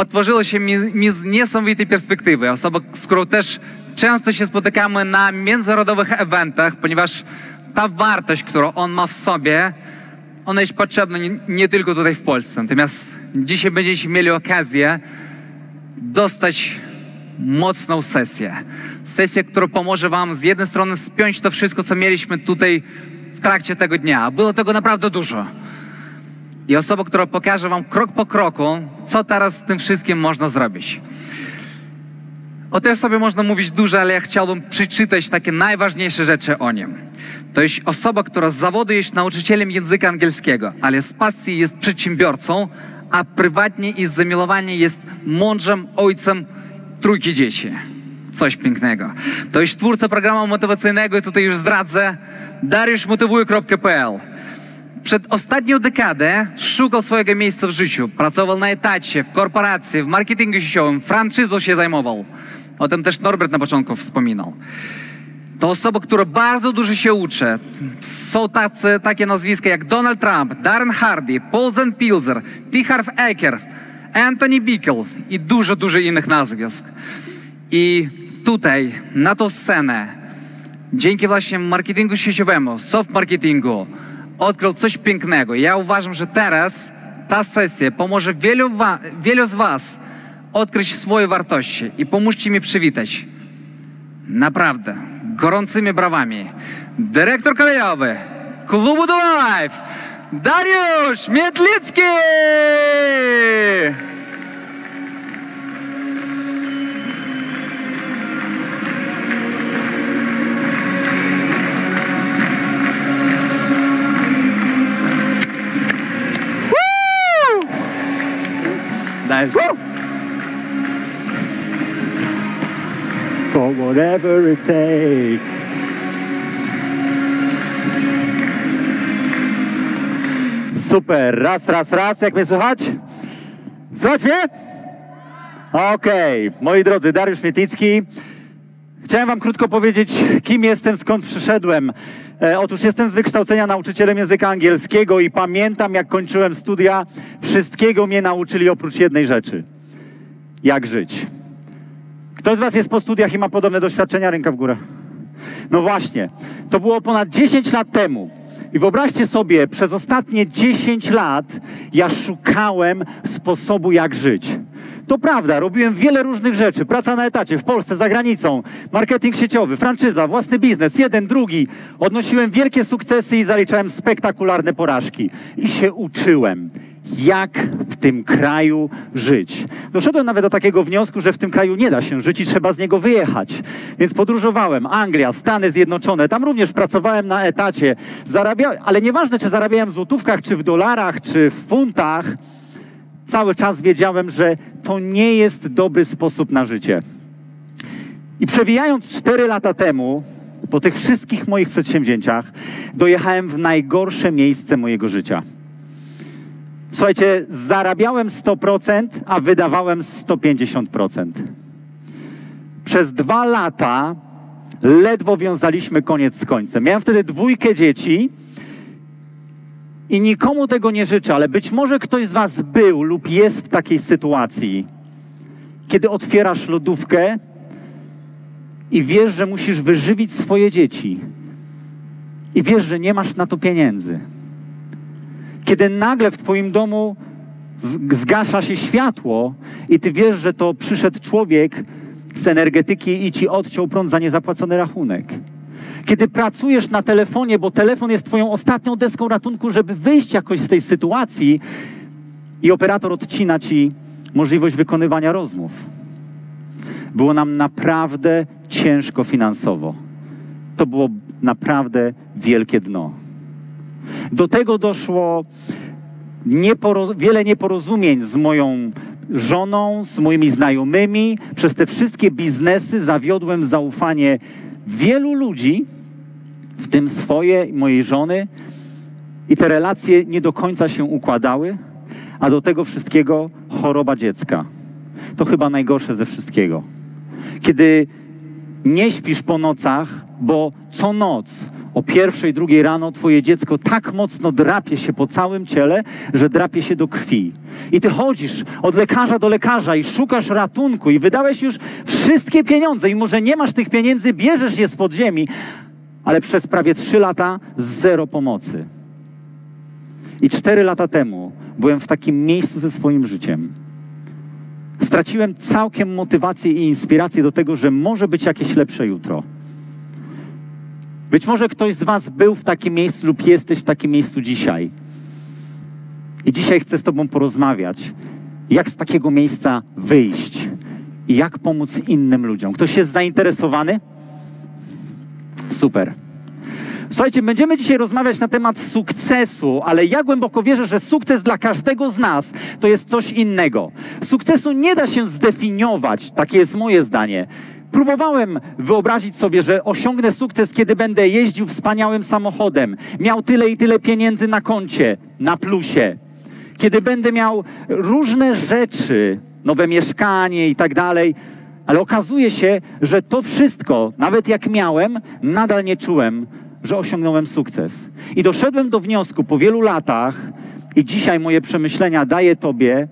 otworzyło się mi, mi z niesamowitej perspektywy. Osoba, z którą też często się spotykamy na międzynarodowych eventach, ponieważ ta wartość, którą on ma w sobie, ona jest potrzebna nie, nie tylko tutaj w Polsce. Natomiast dzisiaj będziecie mieli okazję dostać mocną sesję. Sesję, która pomoże Wam z jednej strony spiąć to wszystko, co mieliśmy tutaj w trakcie tego dnia. Było tego naprawdę dużo. I osoba, która pokaże Wam krok po kroku, co teraz z tym wszystkim można zrobić. O tej osobie można mówić dużo, ale ja chciałbym przeczytać takie najważniejsze rzeczy o nim. To jest osoba, która z zawodu jest nauczycielem języka angielskiego, ale z pasji jest przedsiębiorcą, a prywatnie i z jest mądrzem ojcem trójki dzieci. Coś pięknego. To jest twórca programu motywacyjnego i tutaj już zdradzę dariuszmotywuje.pl Przed ostatnią dekadę szukał swojego miejsca w życiu. Pracował na etacie, w korporacji, w marketingu sieciowym, franczyzą się zajmował. O tym też Norbert na początku wspominał. To osoba, która bardzo dużo się uczy. Są tacy, takie nazwiska jak Donald Trump, Darren Hardy, Paul Pilzer, T. Harv Eker, Anthony Bickel i dużo, dużo innych nazwisk. I tutaj, na tą scenę, dzięki właśnie marketingu sieciowemu, soft marketingu, odkrył coś pięknego. Ja uważam, że teraz ta sesja pomoże wielu, wielu z Was odkryć swoje wartości i pomóżcie mi przywitać. Naprawdę, gorącymi brawami. Dyrektor kolejowy klubu Life, Dariusz Mietlicki! Dariusz. For whatever it takes. Super, raz, raz, raz, jak mnie słychać? Słychać mnie? Okej, okay. moi drodzy, Dariusz Mietnicki. Chciałem wam krótko powiedzieć, kim jestem, skąd przyszedłem. E, otóż jestem z wykształcenia nauczycielem języka angielskiego i pamiętam, jak kończyłem studia, wszystkiego mnie nauczyli oprócz jednej rzeczy. Jak żyć. Kto z was jest po studiach i ma podobne doświadczenia? Ręka w górę. No właśnie, to było ponad 10 lat temu. I wyobraźcie sobie, przez ostatnie 10 lat ja szukałem sposobu, jak żyć. To prawda, robiłem wiele różnych rzeczy. Praca na etacie w Polsce, za granicą, marketing sieciowy, franczyza, własny biznes, jeden, drugi. Odnosiłem wielkie sukcesy i zaliczałem spektakularne porażki. I się uczyłem jak w tym kraju żyć. Doszedłem nawet do takiego wniosku, że w tym kraju nie da się żyć i trzeba z niego wyjechać. Więc podróżowałem. Anglia, Stany Zjednoczone. Tam również pracowałem na etacie. Zarabia... Ale nieważne, czy zarabiałem w złotówkach, czy w dolarach, czy w funtach, cały czas wiedziałem, że to nie jest dobry sposób na życie. I przewijając cztery lata temu, po tych wszystkich moich przedsięwzięciach, dojechałem w najgorsze miejsce mojego życia – Słuchajcie, zarabiałem 100%, a wydawałem 150%. Przez dwa lata ledwo wiązaliśmy koniec z końcem. Miałem wtedy dwójkę dzieci i nikomu tego nie życzę, ale być może ktoś z Was był lub jest w takiej sytuacji, kiedy otwierasz lodówkę i wiesz, że musisz wyżywić swoje dzieci i wiesz, że nie masz na to pieniędzy. Kiedy nagle w Twoim domu zgasza się światło i Ty wiesz, że to przyszedł człowiek z energetyki i Ci odciął prąd za niezapłacony rachunek. Kiedy pracujesz na telefonie, bo telefon jest Twoją ostatnią deską ratunku, żeby wyjść jakoś z tej sytuacji i operator odcina Ci możliwość wykonywania rozmów. Było nam naprawdę ciężko finansowo. To było naprawdę wielkie dno. Do tego doszło nieporo wiele nieporozumień z moją żoną, z moimi znajomymi. Przez te wszystkie biznesy zawiodłem zaufanie wielu ludzi, w tym swoje i mojej żony, i te relacje nie do końca się układały, a do tego wszystkiego choroba dziecka. To chyba najgorsze ze wszystkiego. Kiedy nie śpisz po nocach, bo co noc o pierwszej, drugiej rano twoje dziecko tak mocno drapie się po całym ciele, że drapie się do krwi. I ty chodzisz od lekarza do lekarza i szukasz ratunku i wydałeś już wszystkie pieniądze i może nie masz tych pieniędzy, bierzesz je z podziemi, ale przez prawie trzy lata zero pomocy. I cztery lata temu byłem w takim miejscu ze swoim życiem. Straciłem całkiem motywację i inspirację do tego, że może być jakieś lepsze jutro. Być może ktoś z Was był w takim miejscu lub jesteś w takim miejscu dzisiaj. I dzisiaj chcę z Tobą porozmawiać, jak z takiego miejsca wyjść i jak pomóc innym ludziom. Ktoś jest zainteresowany? Super. Słuchajcie, będziemy dzisiaj rozmawiać na temat sukcesu, ale ja głęboko wierzę, że sukces dla każdego z nas to jest coś innego. Sukcesu nie da się zdefiniować, takie jest moje zdanie. Próbowałem wyobrazić sobie, że osiągnę sukces, kiedy będę jeździł wspaniałym samochodem, miał tyle i tyle pieniędzy na koncie, na plusie, kiedy będę miał różne rzeczy, nowe mieszkanie i tak dalej. Ale okazuje się, że to wszystko, nawet jak miałem, nadal nie czułem, że osiągnąłem sukces. I doszedłem do wniosku po wielu latach, i dzisiaj moje przemyślenia daję Tobie,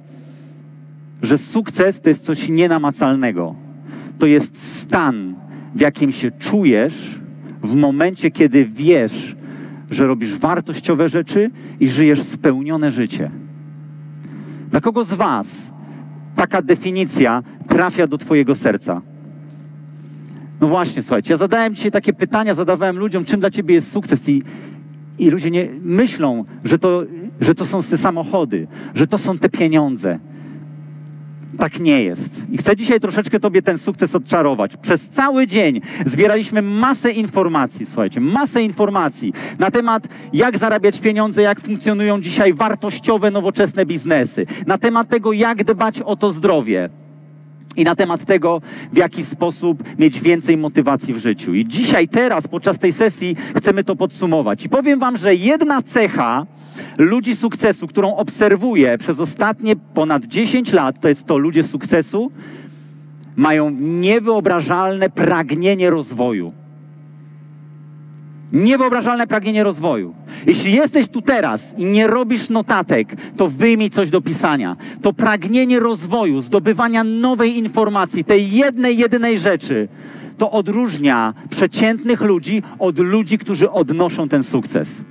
że sukces to jest coś nienamacalnego. To jest stan, w jakim się czujesz w momencie, kiedy wiesz, że robisz wartościowe rzeczy i żyjesz spełnione życie. Dla kogo z Was taka definicja trafia do Twojego serca? No właśnie, słuchajcie, ja zadałem dzisiaj takie pytania, zadawałem ludziom, czym dla ciebie jest sukces i, i ludzie nie myślą, że to, że to są te samochody, że to są te pieniądze. Tak nie jest. I chcę dzisiaj troszeczkę Tobie ten sukces odczarować. Przez cały dzień zbieraliśmy masę informacji, słuchajcie, masę informacji na temat, jak zarabiać pieniądze, jak funkcjonują dzisiaj wartościowe, nowoczesne biznesy, na temat tego, jak dbać o to zdrowie i na temat tego, w jaki sposób mieć więcej motywacji w życiu. I dzisiaj, teraz, podczas tej sesji chcemy to podsumować. I powiem Wam, że jedna cecha ludzi sukcesu, którą obserwuję przez ostatnie ponad 10 lat, to jest to ludzie sukcesu, mają niewyobrażalne pragnienie rozwoju. Niewyobrażalne pragnienie rozwoju. Jeśli jesteś tu teraz i nie robisz notatek, to wyjmij coś do pisania. To pragnienie rozwoju, zdobywania nowej informacji, tej jednej, jedynej rzeczy, to odróżnia przeciętnych ludzi od ludzi, którzy odnoszą ten sukces.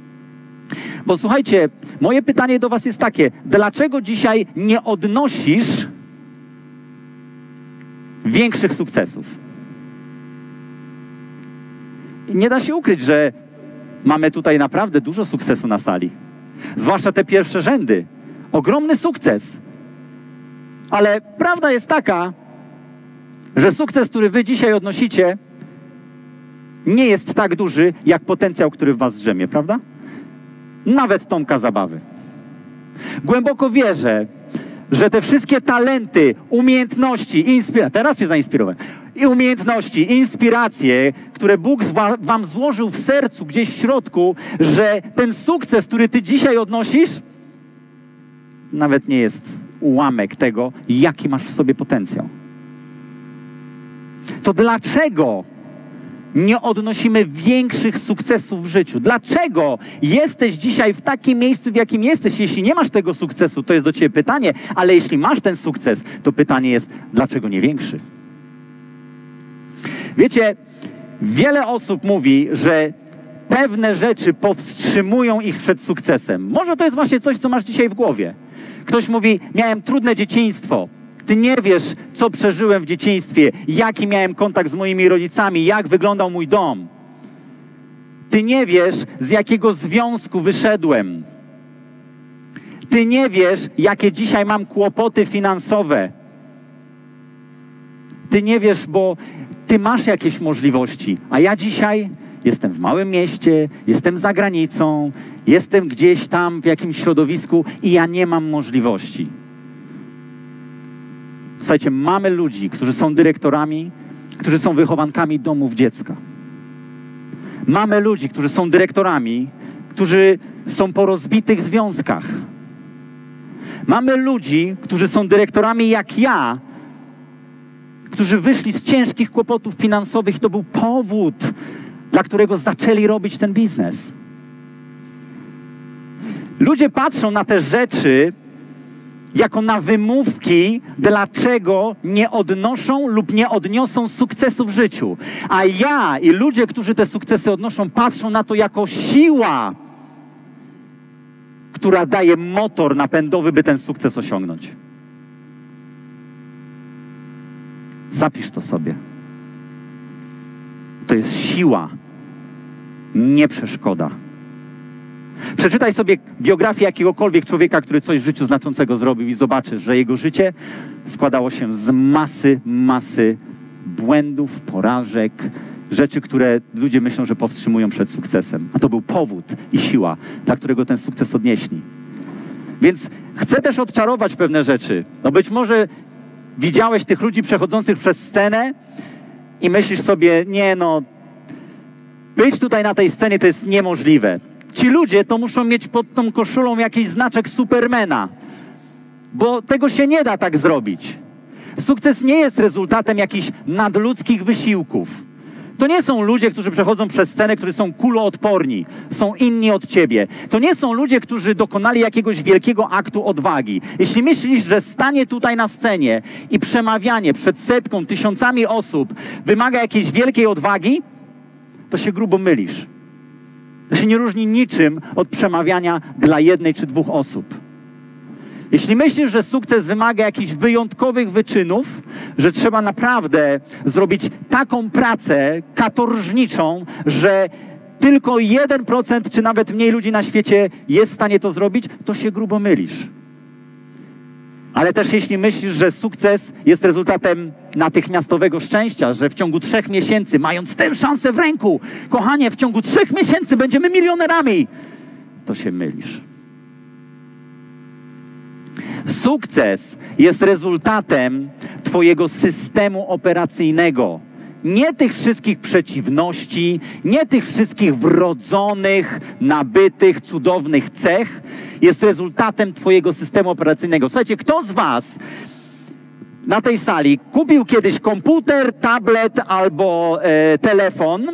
Bo słuchajcie, moje pytanie do Was jest takie: dlaczego dzisiaj nie odnosisz większych sukcesów? nie da się ukryć, że mamy tutaj naprawdę dużo sukcesu na sali. Zwłaszcza te pierwsze rzędy. Ogromny sukces. Ale prawda jest taka, że sukces, który wy dzisiaj odnosicie, nie jest tak duży, jak potencjał, który w was drzemie, prawda? Nawet Tomka Zabawy. Głęboko wierzę, że te wszystkie talenty, umiejętności, inspiracje, teraz cię zainspirowałem, i umiejętności, inspiracje, które Bóg wam złożył w sercu, gdzieś w środku, że ten sukces, który ty dzisiaj odnosisz, nawet nie jest ułamek tego, jaki masz w sobie potencjał. To dlaczego nie odnosimy większych sukcesów w życiu? Dlaczego jesteś dzisiaj w takim miejscu, w jakim jesteś? Jeśli nie masz tego sukcesu, to jest do ciebie pytanie, ale jeśli masz ten sukces, to pytanie jest, dlaczego nie większy? Wiecie, wiele osób mówi, że pewne rzeczy powstrzymują ich przed sukcesem. Może to jest właśnie coś, co masz dzisiaj w głowie. Ktoś mówi, miałem trudne dzieciństwo. Ty nie wiesz, co przeżyłem w dzieciństwie, jaki miałem kontakt z moimi rodzicami, jak wyglądał mój dom. Ty nie wiesz, z jakiego związku wyszedłem. Ty nie wiesz, jakie dzisiaj mam kłopoty finansowe. Ty nie wiesz, bo ty masz jakieś możliwości, a ja dzisiaj jestem w małym mieście, jestem za granicą, jestem gdzieś tam w jakimś środowisku i ja nie mam możliwości. Słuchajcie, mamy ludzi, którzy są dyrektorami, którzy są wychowankami domów dziecka. Mamy ludzi, którzy są dyrektorami, którzy są po rozbitych związkach. Mamy ludzi, którzy są dyrektorami jak ja, którzy wyszli z ciężkich kłopotów finansowych. To był powód, dla którego zaczęli robić ten biznes. Ludzie patrzą na te rzeczy jako na wymówki, dlaczego nie odnoszą lub nie odniosą sukcesu w życiu. A ja i ludzie, którzy te sukcesy odnoszą, patrzą na to jako siła, która daje motor napędowy, by ten sukces osiągnąć. Zapisz to sobie. To jest siła, nie przeszkoda. Przeczytaj sobie biografię jakiegokolwiek człowieka, który coś w życiu znaczącego zrobił i zobaczysz, że jego życie składało się z masy, masy błędów, porażek, rzeczy, które ludzie myślą, że powstrzymują przed sukcesem. A to był powód i siła, dla którego ten sukces odnieśli. Więc chcę też odczarować pewne rzeczy. No być może widziałeś tych ludzi przechodzących przez scenę i myślisz sobie, nie no, być tutaj na tej scenie to jest niemożliwe. Ci ludzie to muszą mieć pod tą koszulą jakiś znaczek Supermana, bo tego się nie da tak zrobić. Sukces nie jest rezultatem jakichś nadludzkich wysiłków. To nie są ludzie, którzy przechodzą przez scenę, którzy są kuloodporni, są inni od ciebie. To nie są ludzie, którzy dokonali jakiegoś wielkiego aktu odwagi. Jeśli myślisz, że stanie tutaj na scenie i przemawianie przed setką, tysiącami osób wymaga jakiejś wielkiej odwagi, to się grubo mylisz. To się nie różni niczym od przemawiania dla jednej czy dwóch osób. Jeśli myślisz, że sukces wymaga jakichś wyjątkowych wyczynów, że trzeba naprawdę zrobić taką pracę katorżniczą, że tylko 1% czy nawet mniej ludzi na świecie jest w stanie to zrobić, to się grubo mylisz. Ale też jeśli myślisz, że sukces jest rezultatem natychmiastowego szczęścia, że w ciągu trzech miesięcy, mając tę szansę w ręku, kochanie, w ciągu trzech miesięcy będziemy milionerami, to się mylisz. Sukces jest rezultatem Twojego systemu operacyjnego. Nie tych wszystkich przeciwności, nie tych wszystkich wrodzonych, nabytych, cudownych cech, jest rezultatem Twojego systemu operacyjnego. Słuchajcie, kto z Was na tej sali kupił kiedyś komputer, tablet albo e, telefon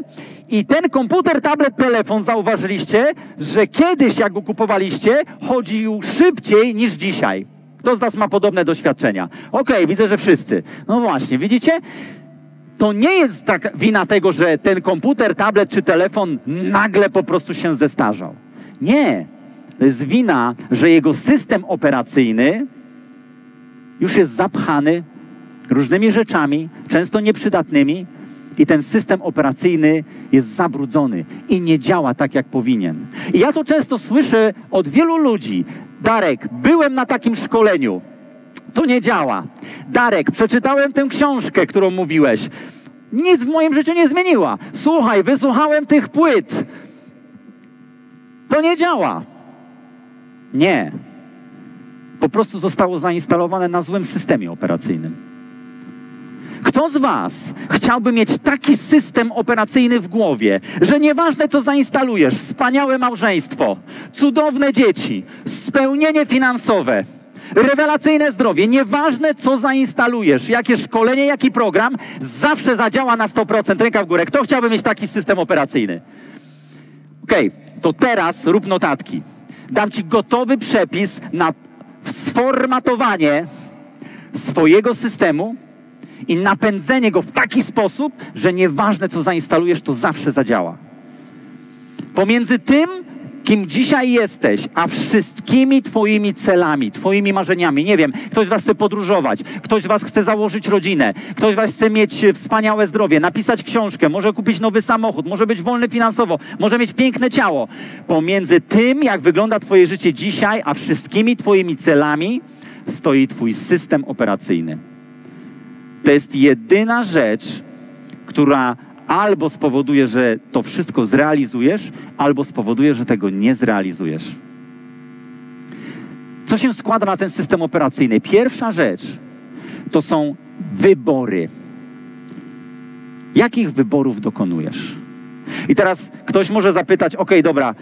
i ten komputer, tablet, telefon, zauważyliście, że kiedyś, jak go kupowaliście, chodził szybciej niż dzisiaj. Kto z Was ma podobne doświadczenia? Okej, okay, widzę, że wszyscy. No właśnie, widzicie? To nie jest tak wina tego, że ten komputer, tablet czy telefon nagle po prostu się zestarzał. Nie. Jest wina, że jego system operacyjny już jest zapchany różnymi rzeczami, często nieprzydatnymi, i ten system operacyjny jest zabrudzony i nie działa tak, jak powinien. I ja to często słyszę od wielu ludzi. Darek, byłem na takim szkoleniu. To nie działa. Darek, przeczytałem tę książkę, którą mówiłeś. Nic w moim życiu nie zmieniła. Słuchaj, wysłuchałem tych płyt. To nie działa. Nie. Po prostu zostało zainstalowane na złym systemie operacyjnym. Kto z Was chciałby mieć taki system operacyjny w głowie, że nieważne co zainstalujesz, wspaniałe małżeństwo, cudowne dzieci, spełnienie finansowe, rewelacyjne zdrowie, nieważne co zainstalujesz, jakie szkolenie, jaki program, zawsze zadziała na 100%. Ręka w górę. Kto chciałby mieć taki system operacyjny? Okej, okay, to teraz rób notatki. Dam Ci gotowy przepis na sformatowanie swojego systemu, i napędzenie go w taki sposób, że nieważne co zainstalujesz, to zawsze zadziała. Pomiędzy tym, kim dzisiaj jesteś, a wszystkimi Twoimi celami, Twoimi marzeniami. Nie wiem, ktoś z Was chce podróżować, ktoś z Was chce założyć rodzinę, ktoś z Was chce mieć wspaniałe zdrowie, napisać książkę, może kupić nowy samochód, może być wolny finansowo, może mieć piękne ciało. Pomiędzy tym, jak wygląda Twoje życie dzisiaj, a wszystkimi Twoimi celami, stoi Twój system operacyjny. To jest jedyna rzecz, która albo spowoduje, że to wszystko zrealizujesz, albo spowoduje, że tego nie zrealizujesz. Co się składa na ten system operacyjny? Pierwsza rzecz to są wybory. Jakich wyborów dokonujesz? I teraz ktoś może zapytać: OK, dobra,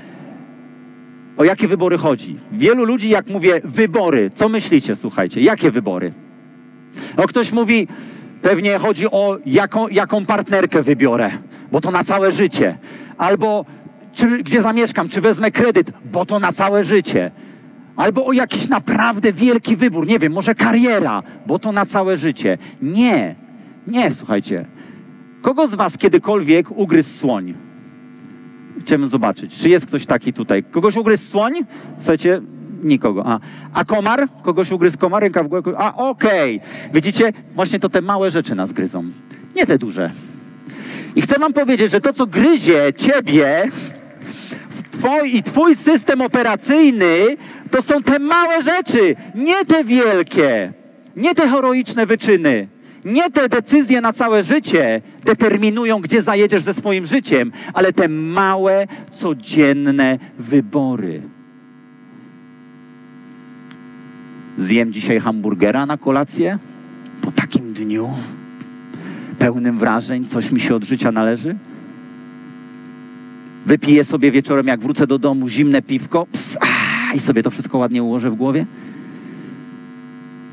o jakie wybory chodzi? Wielu ludzi, jak mówię wybory, co myślicie, słuchajcie, jakie wybory? O ktoś mówi, Pewnie chodzi o jaką, jaką partnerkę wybiorę. bo to na całe życie. Albo czy, gdzie zamieszkam, czy wezmę kredyt, bo to na całe życie. Albo o jakiś naprawdę wielki wybór, nie wiem, może kariera, bo to na całe życie. Nie, nie, słuchajcie. Kogo z Was kiedykolwiek ugryzł słoń? Chciałbym zobaczyć, czy jest ktoś taki tutaj. Kogoś ugryzł słoń? Słuchajcie, nikogo. A, a komar? Kogoś ugryzł komar? Ręka w górę? A, okej. Widzicie? Właśnie to te małe rzeczy nas gryzą. Nie te duże. I chcę wam powiedzieć, że to, co gryzie ciebie twoj, i twój system operacyjny, to są te małe rzeczy, nie te wielkie, nie te heroiczne wyczyny. Nie te decyzje na całe życie determinują, gdzie zajedziesz ze swoim życiem, ale te małe, codzienne wybory. Zjem dzisiaj hamburgera na kolację po takim dniu, pełnym wrażeń, coś mi się od życia należy? Wypiję sobie wieczorem, jak wrócę do domu, zimne piwko ps, a, i sobie to wszystko ładnie ułożę w głowie?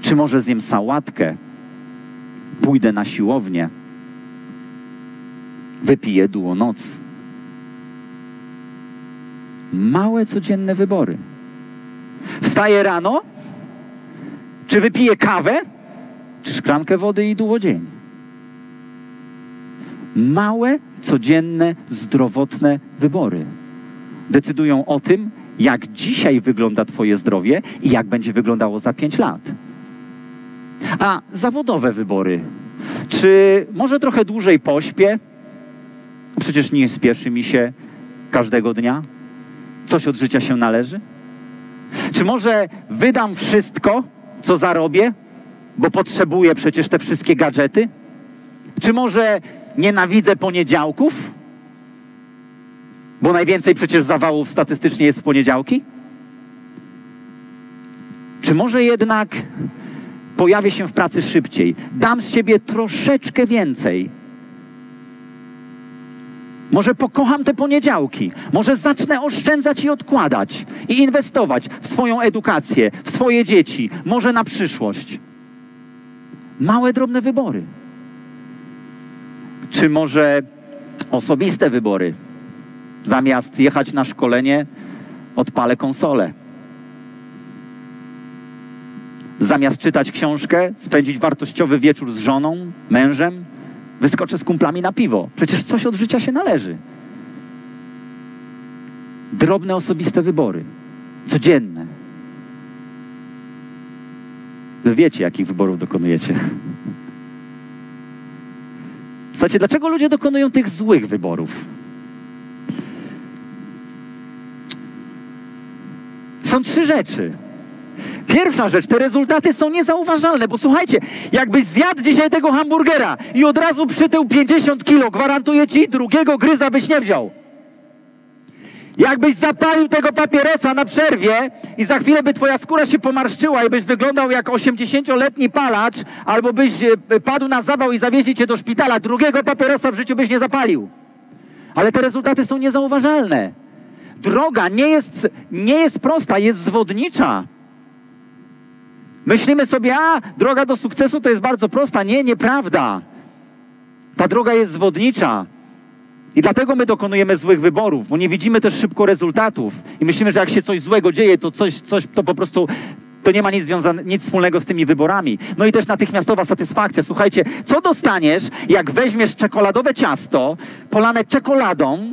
Czy może zjem sałatkę, pójdę na siłownię, wypiję długo noc? Małe, codzienne wybory. Wstaję rano, czy wypiję kawę, czy szklankę wody i długo dzień? Małe, codzienne, zdrowotne wybory decydują o tym, jak dzisiaj wygląda Twoje zdrowie i jak będzie wyglądało za pięć lat. A zawodowe wybory. Czy może trochę dłużej pośpię? Przecież nie spieszy mi się każdego dnia. Coś od życia się należy. Czy może wydam wszystko, co zarobię, bo potrzebuję przecież te wszystkie gadżety? Czy może nienawidzę poniedziałków? Bo najwięcej przecież zawałów statystycznie jest w poniedziałki? Czy może jednak pojawię się w pracy szybciej, dam z siebie troszeczkę więcej? Może pokocham te poniedziałki, może zacznę oszczędzać i odkładać i inwestować w swoją edukację, w swoje dzieci, może na przyszłość. Małe, drobne wybory. Czy może osobiste wybory? Zamiast jechać na szkolenie, odpalę konsolę. Zamiast czytać książkę, spędzić wartościowy wieczór z żoną, mężem, wyskoczę z kumplami na piwo. Przecież coś od życia się należy. Drobne, osobiste wybory. Codzienne. Wy wiecie, jakich wyborów dokonujecie. Słuchajcie, dlaczego ludzie dokonują tych złych wyborów? Są trzy rzeczy. Pierwsza rzecz, te rezultaty są niezauważalne, bo słuchajcie, jakbyś zjadł dzisiaj tego hamburgera i od razu przytył 50 kilo, gwarantuję ci, drugiego gryza byś nie wziął. Jakbyś zapalił tego papierosa na przerwie i za chwilę by twoja skóra się pomarszczyła i byś wyglądał jak 80-letni palacz, albo byś e, padł na zawał i zawieźli cię do szpitala, drugiego papierosa w życiu byś nie zapalił. Ale te rezultaty są niezauważalne. Droga nie jest, nie jest prosta, jest zwodnicza. Myślimy sobie, a droga do sukcesu to jest bardzo prosta. Nie, nieprawda. Ta droga jest zwodnicza. I dlatego my dokonujemy złych wyborów, bo nie widzimy też szybko rezultatów. I myślimy, że jak się coś złego dzieje, to coś, coś to po prostu to nie ma nic, związane, nic wspólnego z tymi wyborami. No i też natychmiastowa satysfakcja. Słuchajcie, co dostaniesz, jak weźmiesz czekoladowe ciasto, polane czekoladą,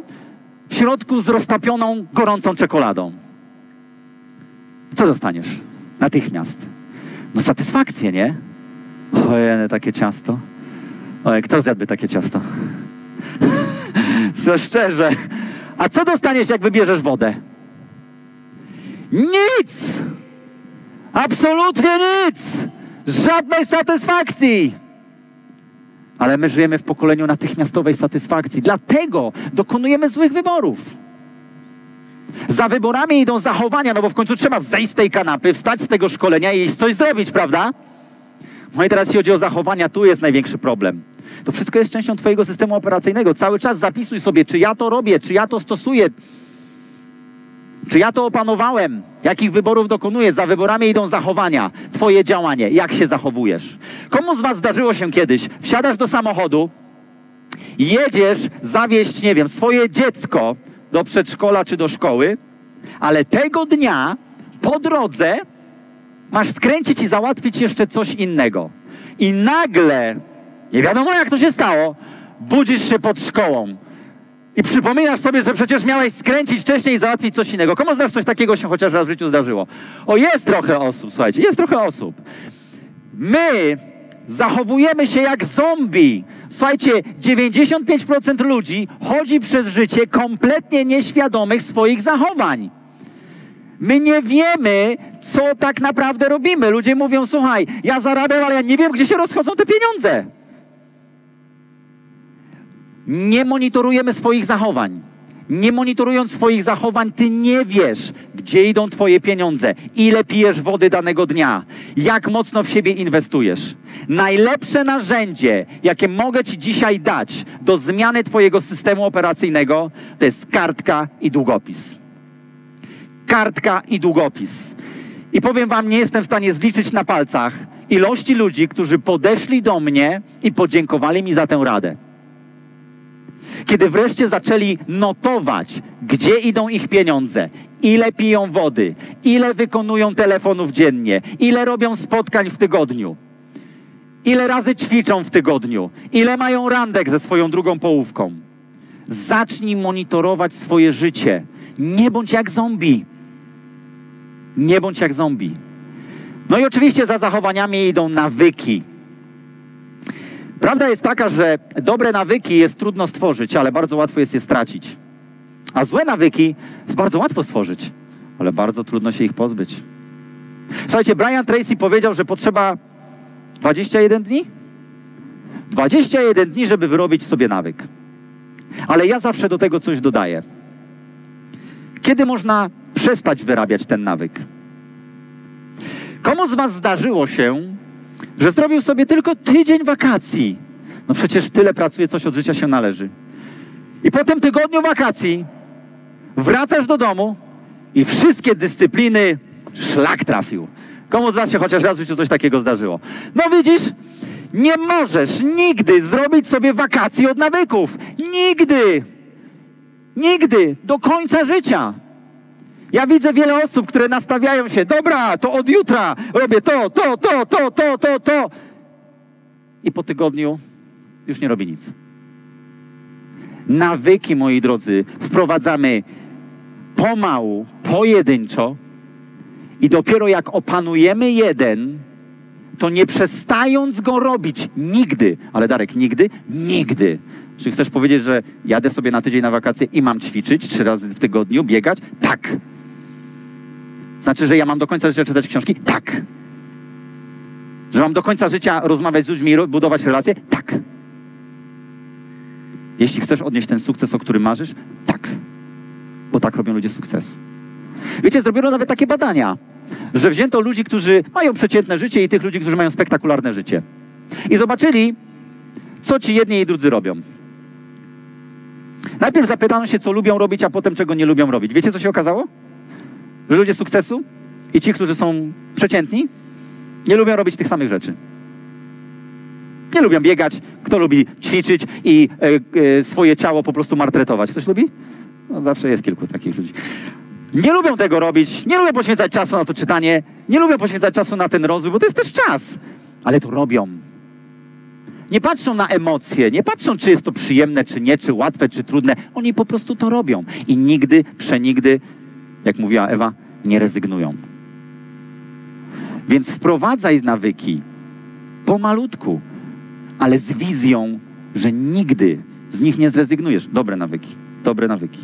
w środku z roztopioną, gorącą czekoladą? Co dostaniesz? Natychmiast. No satysfakcję, nie? Ojej, takie ciasto. Ojej, kto zjadłby takie ciasto? Co szczerze. A co dostaniesz, jak wybierzesz wodę? Nic! Absolutnie nic! Żadnej satysfakcji! Ale my żyjemy w pokoleniu natychmiastowej satysfakcji. Dlatego dokonujemy złych wyborów. Za wyborami idą zachowania, no bo w końcu trzeba zejść z tej kanapy, wstać z tego szkolenia i iść coś zrobić, prawda? No i teraz jeśli chodzi o zachowania, tu jest największy problem. To wszystko jest częścią Twojego systemu operacyjnego. Cały czas zapisuj sobie, czy ja to robię, czy ja to stosuję, czy ja to opanowałem, jakich wyborów dokonuję. Za wyborami idą zachowania, Twoje działanie, jak się zachowujesz. Komu z Was zdarzyło się kiedyś, wsiadasz do samochodu Jedziesz zawieźć, nie wiem, swoje dziecko do przedszkola czy do szkoły, ale tego dnia po drodze masz skręcić i załatwić jeszcze coś innego. I nagle, nie wiadomo jak to się stało, budzisz się pod szkołą. I przypominasz sobie, że przecież miałeś skręcić wcześniej i załatwić coś innego. Komu znasz coś takiego się chociaż raz w życiu zdarzyło? O, jest trochę osób, słuchajcie, jest trochę osób. My zachowujemy się jak zombie. Słuchajcie, 95% ludzi chodzi przez życie kompletnie nieświadomych swoich zachowań. My nie wiemy, co tak naprawdę robimy. Ludzie mówią, słuchaj, ja zarabiam, ale ja nie wiem, gdzie się rozchodzą te pieniądze. Nie monitorujemy swoich zachowań. Nie monitorując swoich zachowań, ty nie wiesz, gdzie idą twoje pieniądze, ile pijesz wody danego dnia, jak mocno w siebie inwestujesz. Najlepsze narzędzie, jakie mogę ci dzisiaj dać do zmiany twojego systemu operacyjnego, to jest kartka i długopis. Kartka i długopis. I powiem wam, nie jestem w stanie zliczyć na palcach ilości ludzi, którzy podeszli do mnie i podziękowali mi za tę radę. Kiedy wreszcie zaczęli notować, gdzie idą ich pieniądze, ile piją wody, ile wykonują telefonów dziennie, ile robią spotkań w tygodniu, ile razy ćwiczą w tygodniu, ile mają randek ze swoją drugą połówką. Zacznij monitorować swoje życie. Nie bądź jak zombie. Nie bądź jak zombie. No i oczywiście za zachowaniami idą nawyki. Prawda jest taka, że dobre nawyki jest trudno stworzyć, ale bardzo łatwo jest je stracić. A złe nawyki jest bardzo łatwo stworzyć, ale bardzo trudno się ich pozbyć. Słuchajcie, Brian Tracy powiedział, że potrzeba 21 dni? 21 dni, żeby wyrobić sobie nawyk. Ale ja zawsze do tego coś dodaję. Kiedy można przestać wyrabiać ten nawyk? Komu z Was zdarzyło się, że zrobił sobie tylko tydzień wakacji. No przecież tyle pracuje, coś od życia się należy. I po tym tygodniu wakacji wracasz do domu i wszystkie dyscypliny szlak trafił. Komu z Was się chociaż raz w życiu coś takiego zdarzyło? No widzisz, nie możesz nigdy zrobić sobie wakacji od nawyków. Nigdy. Nigdy. Do końca życia. Ja widzę wiele osób, które nastawiają się, dobra, to od jutra robię to, to, to, to, to, to, to. I po tygodniu już nie robi nic. Nawyki, moi drodzy, wprowadzamy pomału, pojedynczo i dopiero jak opanujemy jeden, to nie przestając go robić nigdy, ale Darek, nigdy? Nigdy. Czy chcesz powiedzieć, że jadę sobie na tydzień na wakacje i mam ćwiczyć trzy razy w tygodniu, biegać? Tak. Znaczy, że ja mam do końca życia czytać książki? Tak. Że mam do końca życia rozmawiać z ludźmi i budować relacje? Tak. Jeśli chcesz odnieść ten sukces, o którym marzysz? Tak. Bo tak robią ludzie sukcesu. Wiecie, zrobiono nawet takie badania, że wzięto ludzi, którzy mają przeciętne życie i tych ludzi, którzy mają spektakularne życie. I zobaczyli, co ci jedni i drudzy robią. Najpierw zapytano się, co lubią robić, a potem czego nie lubią robić. Wiecie, co się okazało? Że ludzie sukcesu i ci, którzy są przeciętni, nie lubią robić tych samych rzeczy. Nie lubią biegać, kto lubi ćwiczyć i e, e, swoje ciało po prostu martretować. Ktoś lubi? No, zawsze jest kilku takich ludzi. Nie lubią tego robić, nie lubią poświęcać czasu na to czytanie, nie lubią poświęcać czasu na ten rozwój, bo to jest też czas, ale to robią. Nie patrzą na emocje, nie patrzą, czy jest to przyjemne, czy nie, czy łatwe, czy trudne. Oni po prostu to robią i nigdy, przenigdy jak mówiła Ewa, nie rezygnują. Więc wprowadzaj nawyki pomalutku, ale z wizją, że nigdy z nich nie zrezygnujesz. Dobre nawyki, dobre nawyki.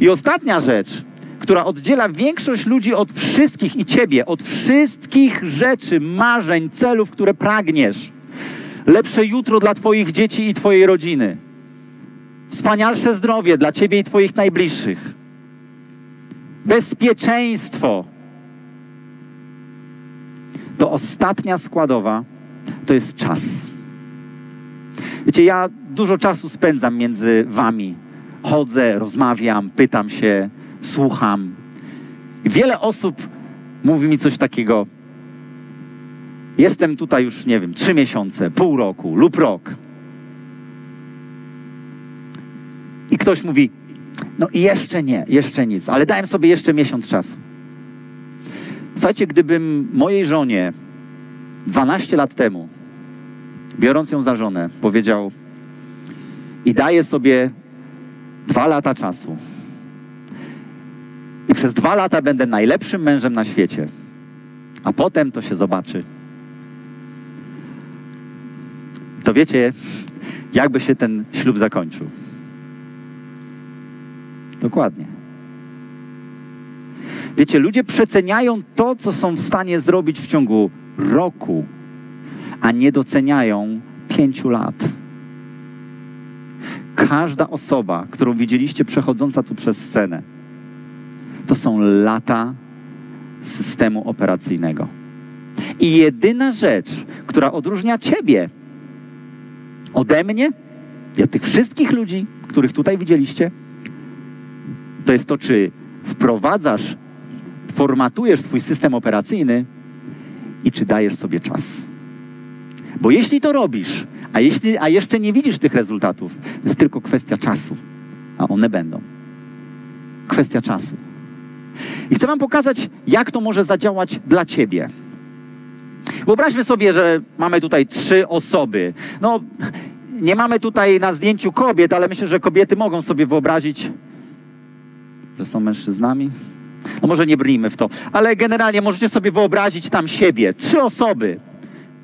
I ostatnia rzecz, która oddziela większość ludzi od wszystkich i ciebie, od wszystkich rzeczy, marzeń, celów, które pragniesz. Lepsze jutro dla Twoich dzieci i Twojej rodziny. Wspanialsze zdrowie dla Ciebie i Twoich najbliższych bezpieczeństwo. To ostatnia składowa to jest czas. Wiecie, ja dużo czasu spędzam między wami. Chodzę, rozmawiam, pytam się, słucham. I wiele osób mówi mi coś takiego. Jestem tutaj już, nie wiem, trzy miesiące, pół roku lub rok. I ktoś mówi, no i jeszcze nie, jeszcze nic, ale dałem sobie jeszcze miesiąc czasu. Słuchajcie, gdybym mojej żonie 12 lat temu, biorąc ją za żonę, powiedział i daję sobie dwa lata czasu. I przez dwa lata będę najlepszym mężem na świecie. A potem to się zobaczy. To wiecie, jakby się ten ślub zakończył. Dokładnie. Wiecie, ludzie przeceniają to, co są w stanie zrobić w ciągu roku, a nie doceniają pięciu lat. Każda osoba, którą widzieliście przechodząca tu przez scenę, to są lata systemu operacyjnego. I jedyna rzecz, która odróżnia Ciebie ode mnie od tych wszystkich ludzi, których tutaj widzieliście, to jest to, czy wprowadzasz, formatujesz swój system operacyjny i czy dajesz sobie czas. Bo jeśli to robisz, a, jeśli, a jeszcze nie widzisz tych rezultatów, to jest tylko kwestia czasu, a one będą. Kwestia czasu. I chcę Wam pokazać, jak to może zadziałać dla Ciebie. Wyobraźmy sobie, że mamy tutaj trzy osoby. No, nie mamy tutaj na zdjęciu kobiet, ale myślę, że kobiety mogą sobie wyobrazić, że są mężczyznami. No może nie brnijmy w to, ale generalnie możecie sobie wyobrazić tam siebie. Trzy osoby.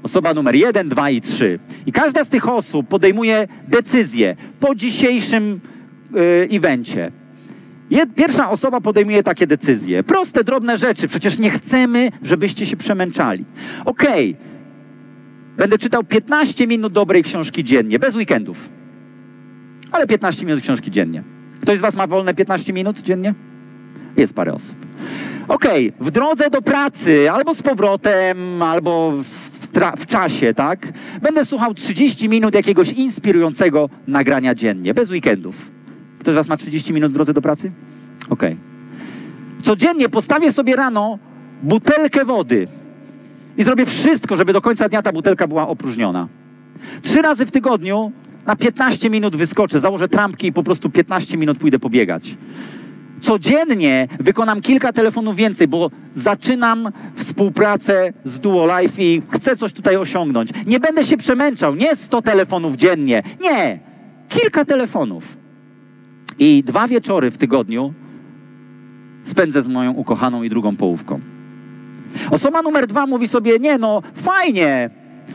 Osoba numer jeden, dwa i trzy. I każda z tych osób podejmuje decyzję po dzisiejszym yy, evencie. Pierwsza osoba podejmuje takie decyzje. Proste, drobne rzeczy. Przecież nie chcemy, żebyście się przemęczali. Okej, okay. będę czytał 15 minut dobrej książki dziennie, bez weekendów. Ale 15 minut książki dziennie. Ktoś z Was ma wolne 15 minut dziennie? Jest parę osób. Okej, okay. w drodze do pracy, albo z powrotem, albo w, w, czasie, tak? Będę słuchał 30 minut jakiegoś inspirującego nagrania dziennie, bez weekendów. Ktoś z Was ma 30 minut w drodze do pracy? Okej. Okay. Codziennie postawię sobie rano butelkę wody i zrobię wszystko, żeby do końca dnia ta butelka była opróżniona. Trzy razy w tygodniu na 15 minut wyskoczę, założę trampki i po prostu 15 minut pójdę pobiegać. Codziennie wykonam kilka telefonów więcej, bo zaczynam współpracę z Duo Life i chcę coś tutaj osiągnąć. Nie będę się przemęczał, nie 100 telefonów dziennie, nie, kilka telefonów. I dwa wieczory w tygodniu spędzę z moją ukochaną i drugą połówką. Osoba numer dwa mówi sobie, nie no, fajnie,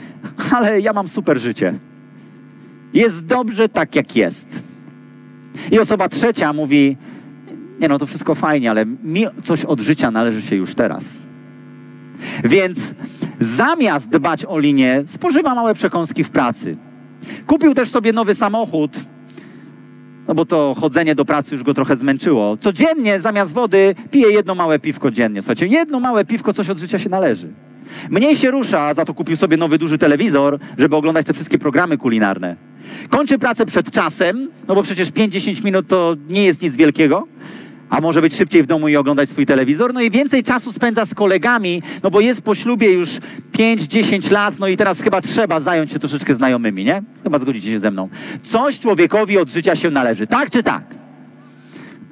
ale ja mam super życie. Jest dobrze tak, jak jest. I osoba trzecia mówi, nie no, to wszystko fajnie, ale mi coś od życia należy się już teraz. Więc zamiast dbać o linię, spożywa małe przekąski w pracy. Kupił też sobie nowy samochód, no bo to chodzenie do pracy już go trochę zmęczyło. Codziennie zamiast wody pije jedno małe piwko dziennie. Słuchajcie, jedno małe piwko, coś od życia się należy. Mniej się rusza, za to kupił sobie nowy duży telewizor, żeby oglądać te wszystkie programy kulinarne. Kończy pracę przed czasem, no bo przecież 5-10 minut to nie jest nic wielkiego a może być szybciej w domu i oglądać swój telewizor, no i więcej czasu spędza z kolegami, no bo jest po ślubie już 5-10 lat, no i teraz chyba trzeba zająć się troszeczkę znajomymi, nie? Chyba zgodzicie się ze mną. Coś człowiekowi od życia się należy, tak czy tak?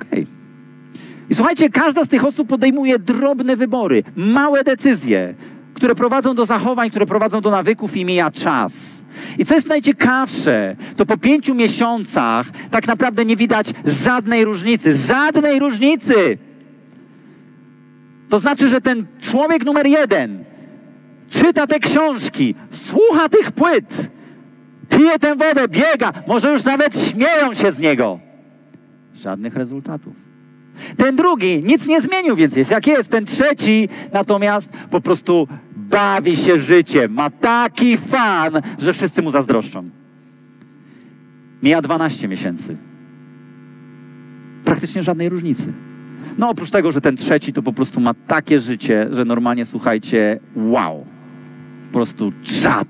Okej. Okay. I słuchajcie, każda z tych osób podejmuje drobne wybory, małe decyzje, które prowadzą do zachowań, które prowadzą do nawyków i mija czas. I co jest najciekawsze, to po pięciu miesiącach tak naprawdę nie widać żadnej różnicy. Żadnej różnicy! To znaczy, że ten człowiek numer jeden czyta te książki, słucha tych płyt, pije tę wodę, biega, może już nawet śmieją się z niego. Żadnych rezultatów. Ten drugi nic nie zmienił, więc jest jak jest. Ten trzeci natomiast po prostu bawi się życiem, ma taki fan, że wszyscy mu zazdroszczą. Mija 12 miesięcy. Praktycznie żadnej różnicy. No oprócz tego, że ten trzeci to po prostu ma takie życie, że normalnie słuchajcie, wow. Po prostu czad.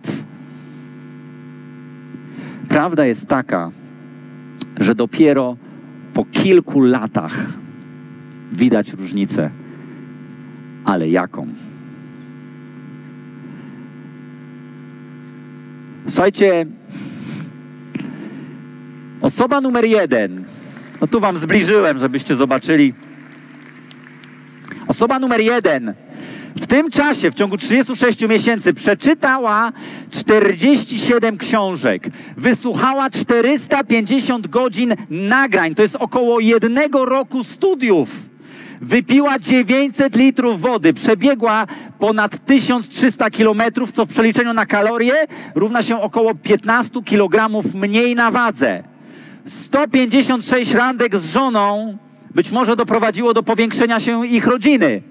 Prawda jest taka, że dopiero po kilku latach widać różnicę. Ale jaką? Słuchajcie, osoba numer jeden No tu wam zbliżyłem, żebyście zobaczyli. Osoba numer jeden w tym czasie, w ciągu 36 miesięcy, przeczytała 47 książek, wysłuchała 450 godzin nagrań, to jest około jednego roku studiów. Wypiła 900 litrów wody, przebiegła ponad 1300 kilometrów, co w przeliczeniu na kalorie równa się około 15 kg mniej na wadze. 156 randek z żoną być może doprowadziło do powiększenia się ich rodziny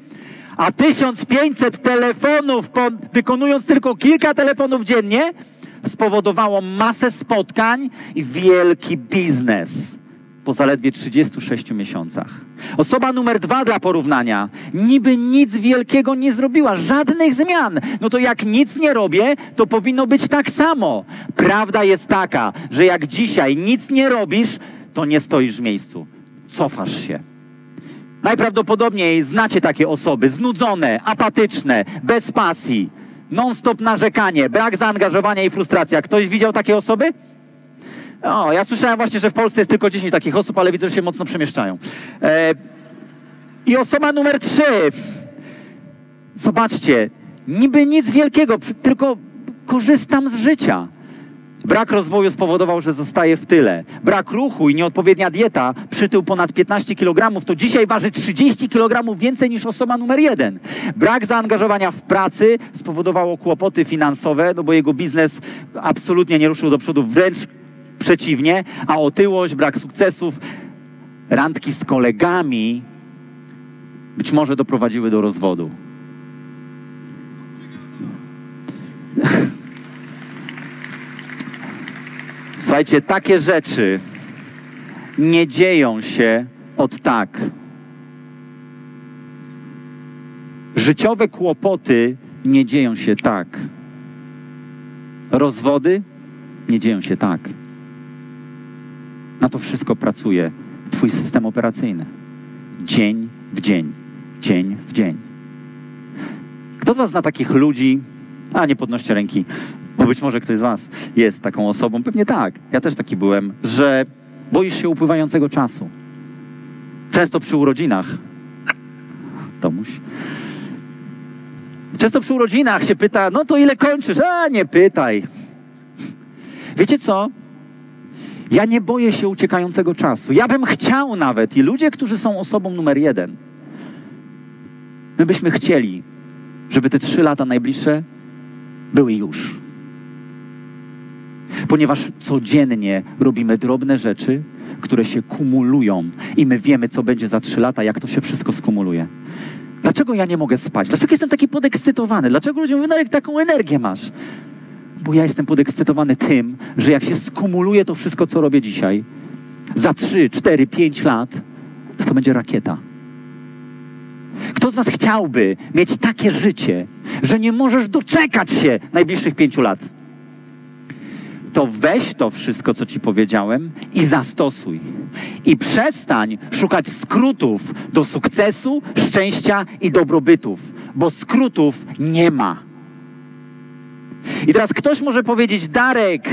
a 1500 telefonów, wykonując tylko kilka telefonów dziennie, spowodowało masę spotkań i wielki biznes po zaledwie 36 miesiącach. Osoba numer dwa dla porównania. Niby nic wielkiego nie zrobiła, żadnych zmian. No to jak nic nie robię, to powinno być tak samo. Prawda jest taka, że jak dzisiaj nic nie robisz, to nie stoisz w miejscu. Cofasz się. Najprawdopodobniej znacie takie osoby znudzone, apatyczne, bez pasji, non-stop narzekanie, brak zaangażowania i frustracja. Ktoś widział takie osoby? O, ja słyszałem właśnie, że w Polsce jest tylko 10 takich osób, ale widzę, że się mocno przemieszczają. E, I osoba numer 3. Zobaczcie, niby nic wielkiego, tylko korzystam z życia. Brak rozwoju spowodował, że zostaje w tyle. Brak ruchu i nieodpowiednia dieta, przytył ponad 15 kg, to dzisiaj waży 30 kg więcej niż osoba numer jeden. Brak zaangażowania w pracy spowodowało kłopoty finansowe, no bo jego biznes absolutnie nie ruszył do przodu, wręcz przeciwnie, a otyłość, brak sukcesów, randki z kolegami być może doprowadziły do rozwodu. Słuchajcie, takie rzeczy nie dzieją się od tak. Życiowe kłopoty nie dzieją się tak. Rozwody nie dzieją się tak. Na to wszystko pracuje Twój system operacyjny. Dzień w dzień, dzień w dzień. Kto z Was zna takich ludzi? A nie podnoście ręki. Bo być może ktoś z Was jest taką osobą. Pewnie tak. Ja też taki byłem, że boisz się upływającego czasu. Często przy urodzinach. Tomuś. Często przy urodzinach się pyta, no to ile kończysz? A, nie pytaj. Wiecie co? Ja nie boję się uciekającego czasu. Ja bym chciał nawet, i ludzie, którzy są osobą numer jeden, my byśmy chcieli, żeby te trzy lata najbliższe były już ponieważ codziennie robimy drobne rzeczy, które się kumulują i my wiemy, co będzie za trzy lata, jak to się wszystko skumuluje. Dlaczego ja nie mogę spać? Dlaczego jestem taki podekscytowany? Dlaczego ludzie mówią, jak taką energię masz? Bo ja jestem podekscytowany tym, że jak się skumuluje to wszystko, co robię dzisiaj, za trzy, cztery, pięć lat, to, to będzie rakieta. Kto z Was chciałby mieć takie życie, że nie możesz doczekać się najbliższych pięciu lat? to weź to wszystko, co ci powiedziałem i zastosuj. I przestań szukać skrótów do sukcesu, szczęścia i dobrobytów, bo skrótów nie ma. I teraz ktoś może powiedzieć, Darek,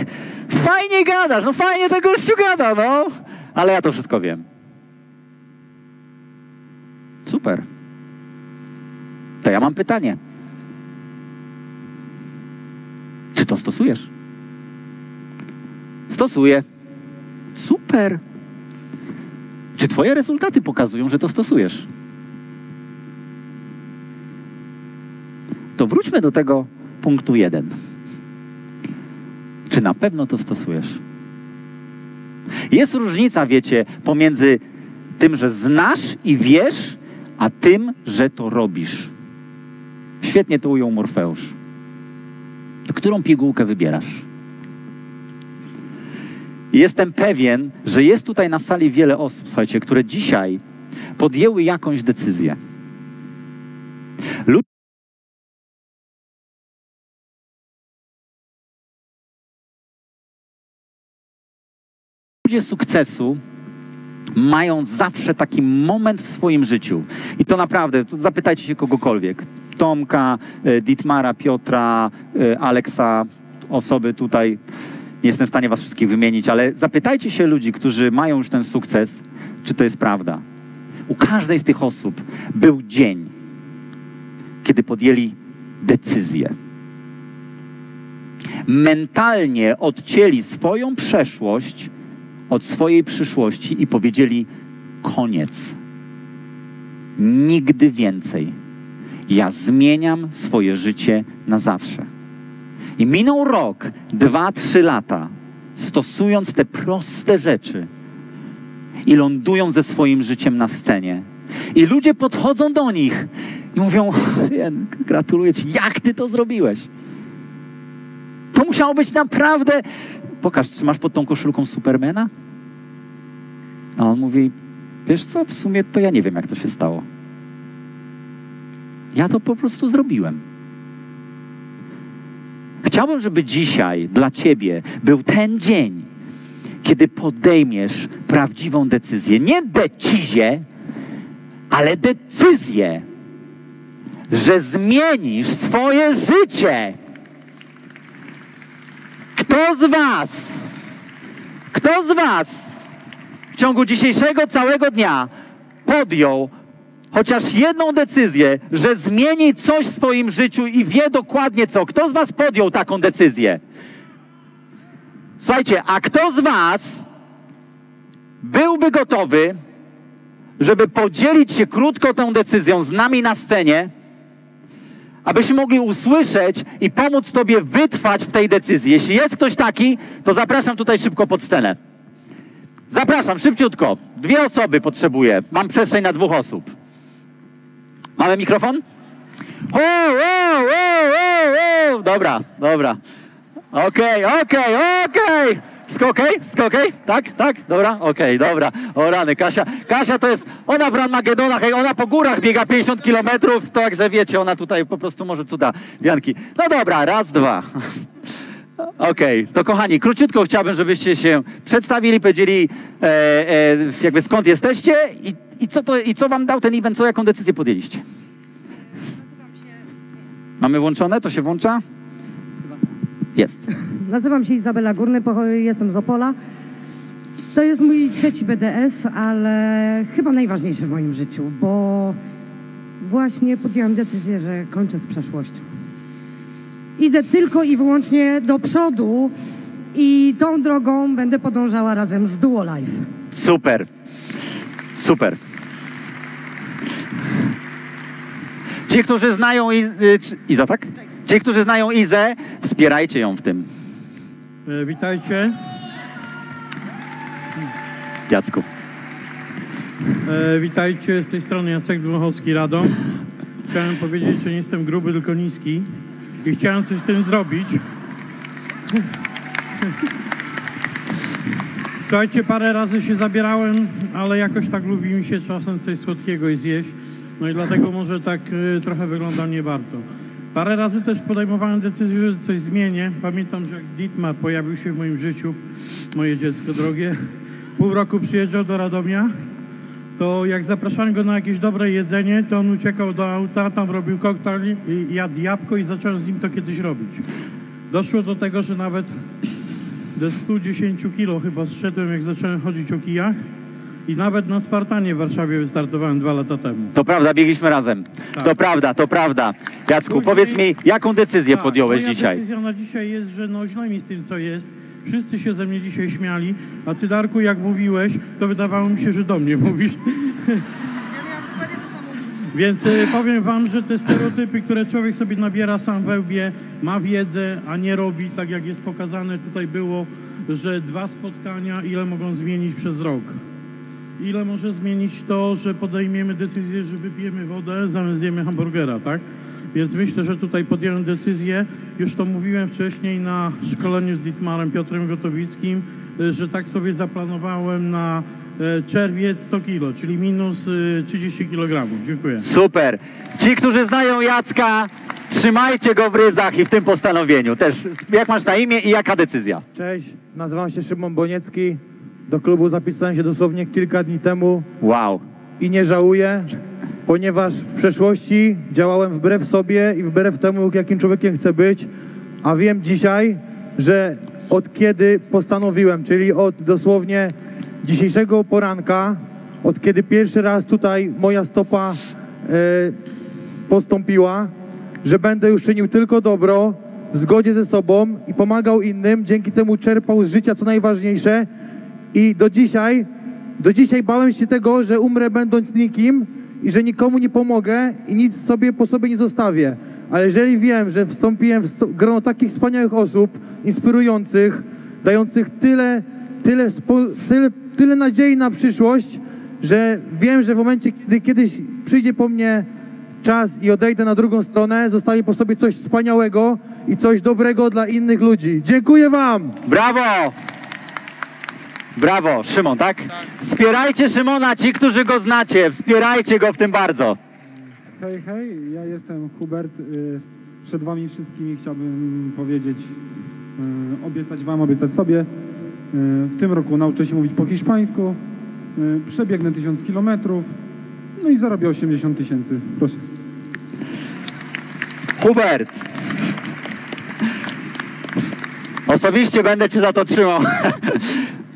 fajnie gadasz, no fajnie tego gościu gada, no, ale ja to wszystko wiem. Super. To ja mam pytanie. Czy to stosujesz? Stosuję. Super. Czy Twoje rezultaty pokazują, że to stosujesz? To wróćmy do tego punktu jeden. Czy na pewno to stosujesz? Jest różnica, wiecie, pomiędzy tym, że znasz i wiesz, a tym, że to robisz. Świetnie to ujął Morfeusz. Którą pigułkę wybierasz? Jestem pewien, że jest tutaj na sali wiele osób, słuchajcie, które dzisiaj podjęły jakąś decyzję. Ludzie sukcesu mają zawsze taki moment w swoim życiu. I to naprawdę, to zapytajcie się kogokolwiek. Tomka, e, Dietmara, Piotra, e, Aleksa, osoby tutaj Nie jestem w stanie was wszystkich wymienić, ale zapytajcie się ludzi, którzy mają już ten sukces, czy to jest prawda. U każdej z tych osób był dzień, kiedy podjęli decyzję. Mentalnie odcięli swoją przeszłość od swojej przyszłości i powiedzieli: koniec. Nigdy więcej. Ja zmieniam swoje życie na zawsze. I minął rok, dwa, trzy lata, stosując te proste rzeczy i lądują ze swoim życiem na scenie. I ludzie podchodzą do nich i mówią: "Jen, Gratuluję ci, jak ty to zrobiłeś? To musiało być naprawdę. Pokaż, czy masz pod tą koszulką Supermana? A on mówi: Wiesz co, w sumie to ja nie wiem, jak to się stało. Ja to po prostu zrobiłem. Chciałbym, żeby dzisiaj dla Ciebie był ten dzień, kiedy podejmiesz prawdziwą decyzję. Nie decyzję, ale decyzję, że zmienisz swoje życie. Kto z Was, kto z Was w ciągu dzisiejszego całego dnia podjął chociaż jedną decyzję, że zmieni coś w swoim życiu i wie dokładnie co. Kto z Was podjął taką decyzję? Słuchajcie, a kto z Was byłby gotowy, żeby podzielić się krótko tą decyzją z nami na scenie, abyśmy mogli usłyszeć i pomóc Tobie wytrwać w tej decyzji? Jeśli jest ktoś taki, to zapraszam tutaj szybko pod scenę. Zapraszam, szybciutko. Dwie osoby potrzebuję. Mam przestrzeń na dwóch osób. Mamy mikrofon? O, o, o, o, o. Dobra, dobra. Okej, okej, okej. Wszystko okej? Wszystko okej? Tak, tak? Dobra? Okej, dobra. O rany, Kasia. Kasia to jest, ona w Ranmagedonach, jak ona po górach biega 50 kilometrów, to także wiecie, ona tutaj po prostu może cuda wianki. No dobra, raz, dwa. Okej, to kochani, króciutko chciałbym, żebyście się przedstawili, powiedzieli e, e, jakby skąd jesteście i, i, co to, i co wam dał ten event, co jaką decyzję podjęliście. Mamy włączone? To się włącza? Jest. Nazywam się Izabela Górny, jestem z Opola. To jest mój trzeci BDS, ale chyba najważniejszy w moim życiu, bo właśnie podjęłam decyzję, że kończę z przeszłością. Idę tylko i wyłącznie do przodu i tą drogą będę podążała razem z Duo Life. Super. Super. Ci, którzy znają Iz- y, czy- Iza, tak? Ci, którzy znają Izę, wspierajcie ją w tym, E, Witajcie. Jacku. E, witajcie z tej strony Jacek Dłuchowski, Radom. Chciałem powiedzieć, że nie jestem gruby, tylko niski i chciałem coś z tym zrobić. Słuchajcie, parę razy się zabierałem, ale jakoś tak lubi mi się czasem coś słodkiego i zjeść. No i dlatego może tak e, trochę wygląda nie bardzo. Parę razy też podejmowałem decyzję, że coś zmienię. Pamiętam, że Dietmar pojawił się w moim życiu, moje dziecko drogie, pół roku przyjeżdżał do Radomia, to jak zapraszałem go na jakieś dobre jedzenie, to on uciekał do auta, tam robił koktajl jadł jabłko i zacząłem z nim to kiedyś robić. Doszło do tego, że nawet do 110 kilo chyba zszedłem, jak zacząłem chodzić o kijach i nawet na Spartanie w Warszawie wystartowałem dwa lata temu. To prawda, biegliśmy razem. Tak. To prawda, to prawda. Jacku, Później- powiedz mi, jaką decyzję Tak, podjąłeś moja dzisiaj? decyzja na dzisiaj jest, że no źle mi z tym, co jest. Wszyscy się ze mnie dzisiaj śmiali, a ty, Darku, jak mówiłeś, to wydawało mi się, że do mnie mówisz. Ja miałam dokładnie to samo uczucie. Więc y, powiem wam, że te stereotypy, które człowiek sobie nabiera sam we łbie, ma wiedzę, a nie robi, tak jak jest pokazane tutaj było, że dwa spotkania ile mogą zmienić przez rok. Ile może zmienić to, że podejmiemy decyzję, że wypijemy wodę zamiast zjemy hamburgera, tak? Więc myślę, że tutaj podjąłem decyzję, już to mówiłem wcześniej na szkoleniu z Dietmarem Piotrem Gotowickim, y, że tak sobie zaplanowałem na e, czerwiec 100 kilo, czyli minus y, 30 kg. Dziękuję. Super. Ci, którzy znają Jacka, trzymajcie go w ryzach i w tym postanowieniu. Też, jak masz na imię i jaka decyzja? Cześć, nazywam się Szymon Boniecki. Do klubu zapisałem się dosłownie kilka dni temu. Wow. i nie żałuję, ponieważ w przeszłości działałem wbrew sobie i wbrew temu, jakim człowiekiem chcę być, a wiem dzisiaj, że od kiedy postanowiłem, czyli od dosłownie dzisiejszego poranka, od kiedy pierwszy raz tutaj moja stopa e, postąpiła, że będę już czynił tylko dobro w zgodzie ze sobą i pomagał innym, dzięki temu czerpał z życia co najważniejsze i do dzisiaj, do dzisiaj bałem się tego, że umrę będąc nikim i że nikomu nie pomogę i nic sobie po sobie nie zostawię. Ale jeżeli wiem, że wstąpiłem w grono takich wspaniałych osób, inspirujących, dających tyle, tyle, tyle, tyle nadziei na przyszłość, że wiem, że w momencie, kiedy kiedyś przyjdzie po mnie czas i odejdę na drugą stronę, zostawię po sobie coś wspaniałego i coś dobrego dla innych ludzi. Dziękuję Wam! Brawo! Brawo, Szymon, tak? Wspierajcie Szymona, ci, którzy go znacie, wspierajcie go w tym bardzo. Hej, hej, ja jestem Hubert. Y, Przed wami wszystkimi chciałbym powiedzieć, y, obiecać wam, obiecać sobie. Y, W tym roku nauczę się mówić po hiszpańsku, przebiegnę 1000 kilometrów, no i zarobię 80 tysięcy. Proszę. Hubert. Osobiście będę cię za to trzymał.